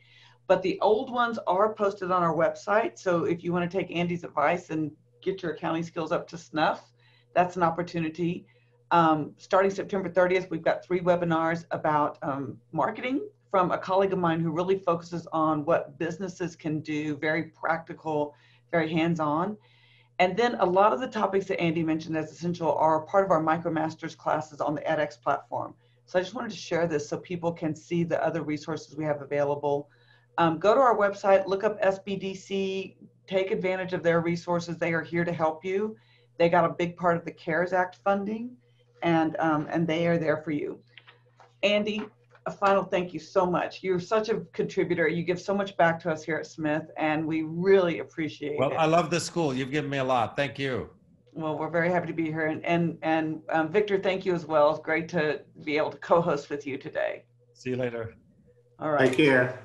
but the old ones are posted on our website. So if you want to take Andy's advice and get your accounting skills up to snuff, that's an opportunity. Um, starting September 30th, we've got three webinars about um, marketing from a colleague of mine who really focuses on what businesses can do, very practical, very hands-on. And then a lot of the topics that Andy mentioned as essential are part of our MicroMasters classes on the edX platform. So I just wanted to share this so people can see the other resources we have available. Um, go to our website, look up SBDC, take advantage of their resources. They are here to help you. They got a big part of the CARES Act funding, and um, and they are there for you. Andy, a final thank you so much. You're such a contributor. You give so much back to us here at Smith, and we really appreciate Well, it. Well, I love this school. You've given me a lot. Thank you. Well, we're very happy to be here, and and and um, Victor, thank you as well. It's great to be able to co-host with you today. See you later. All right. Take care.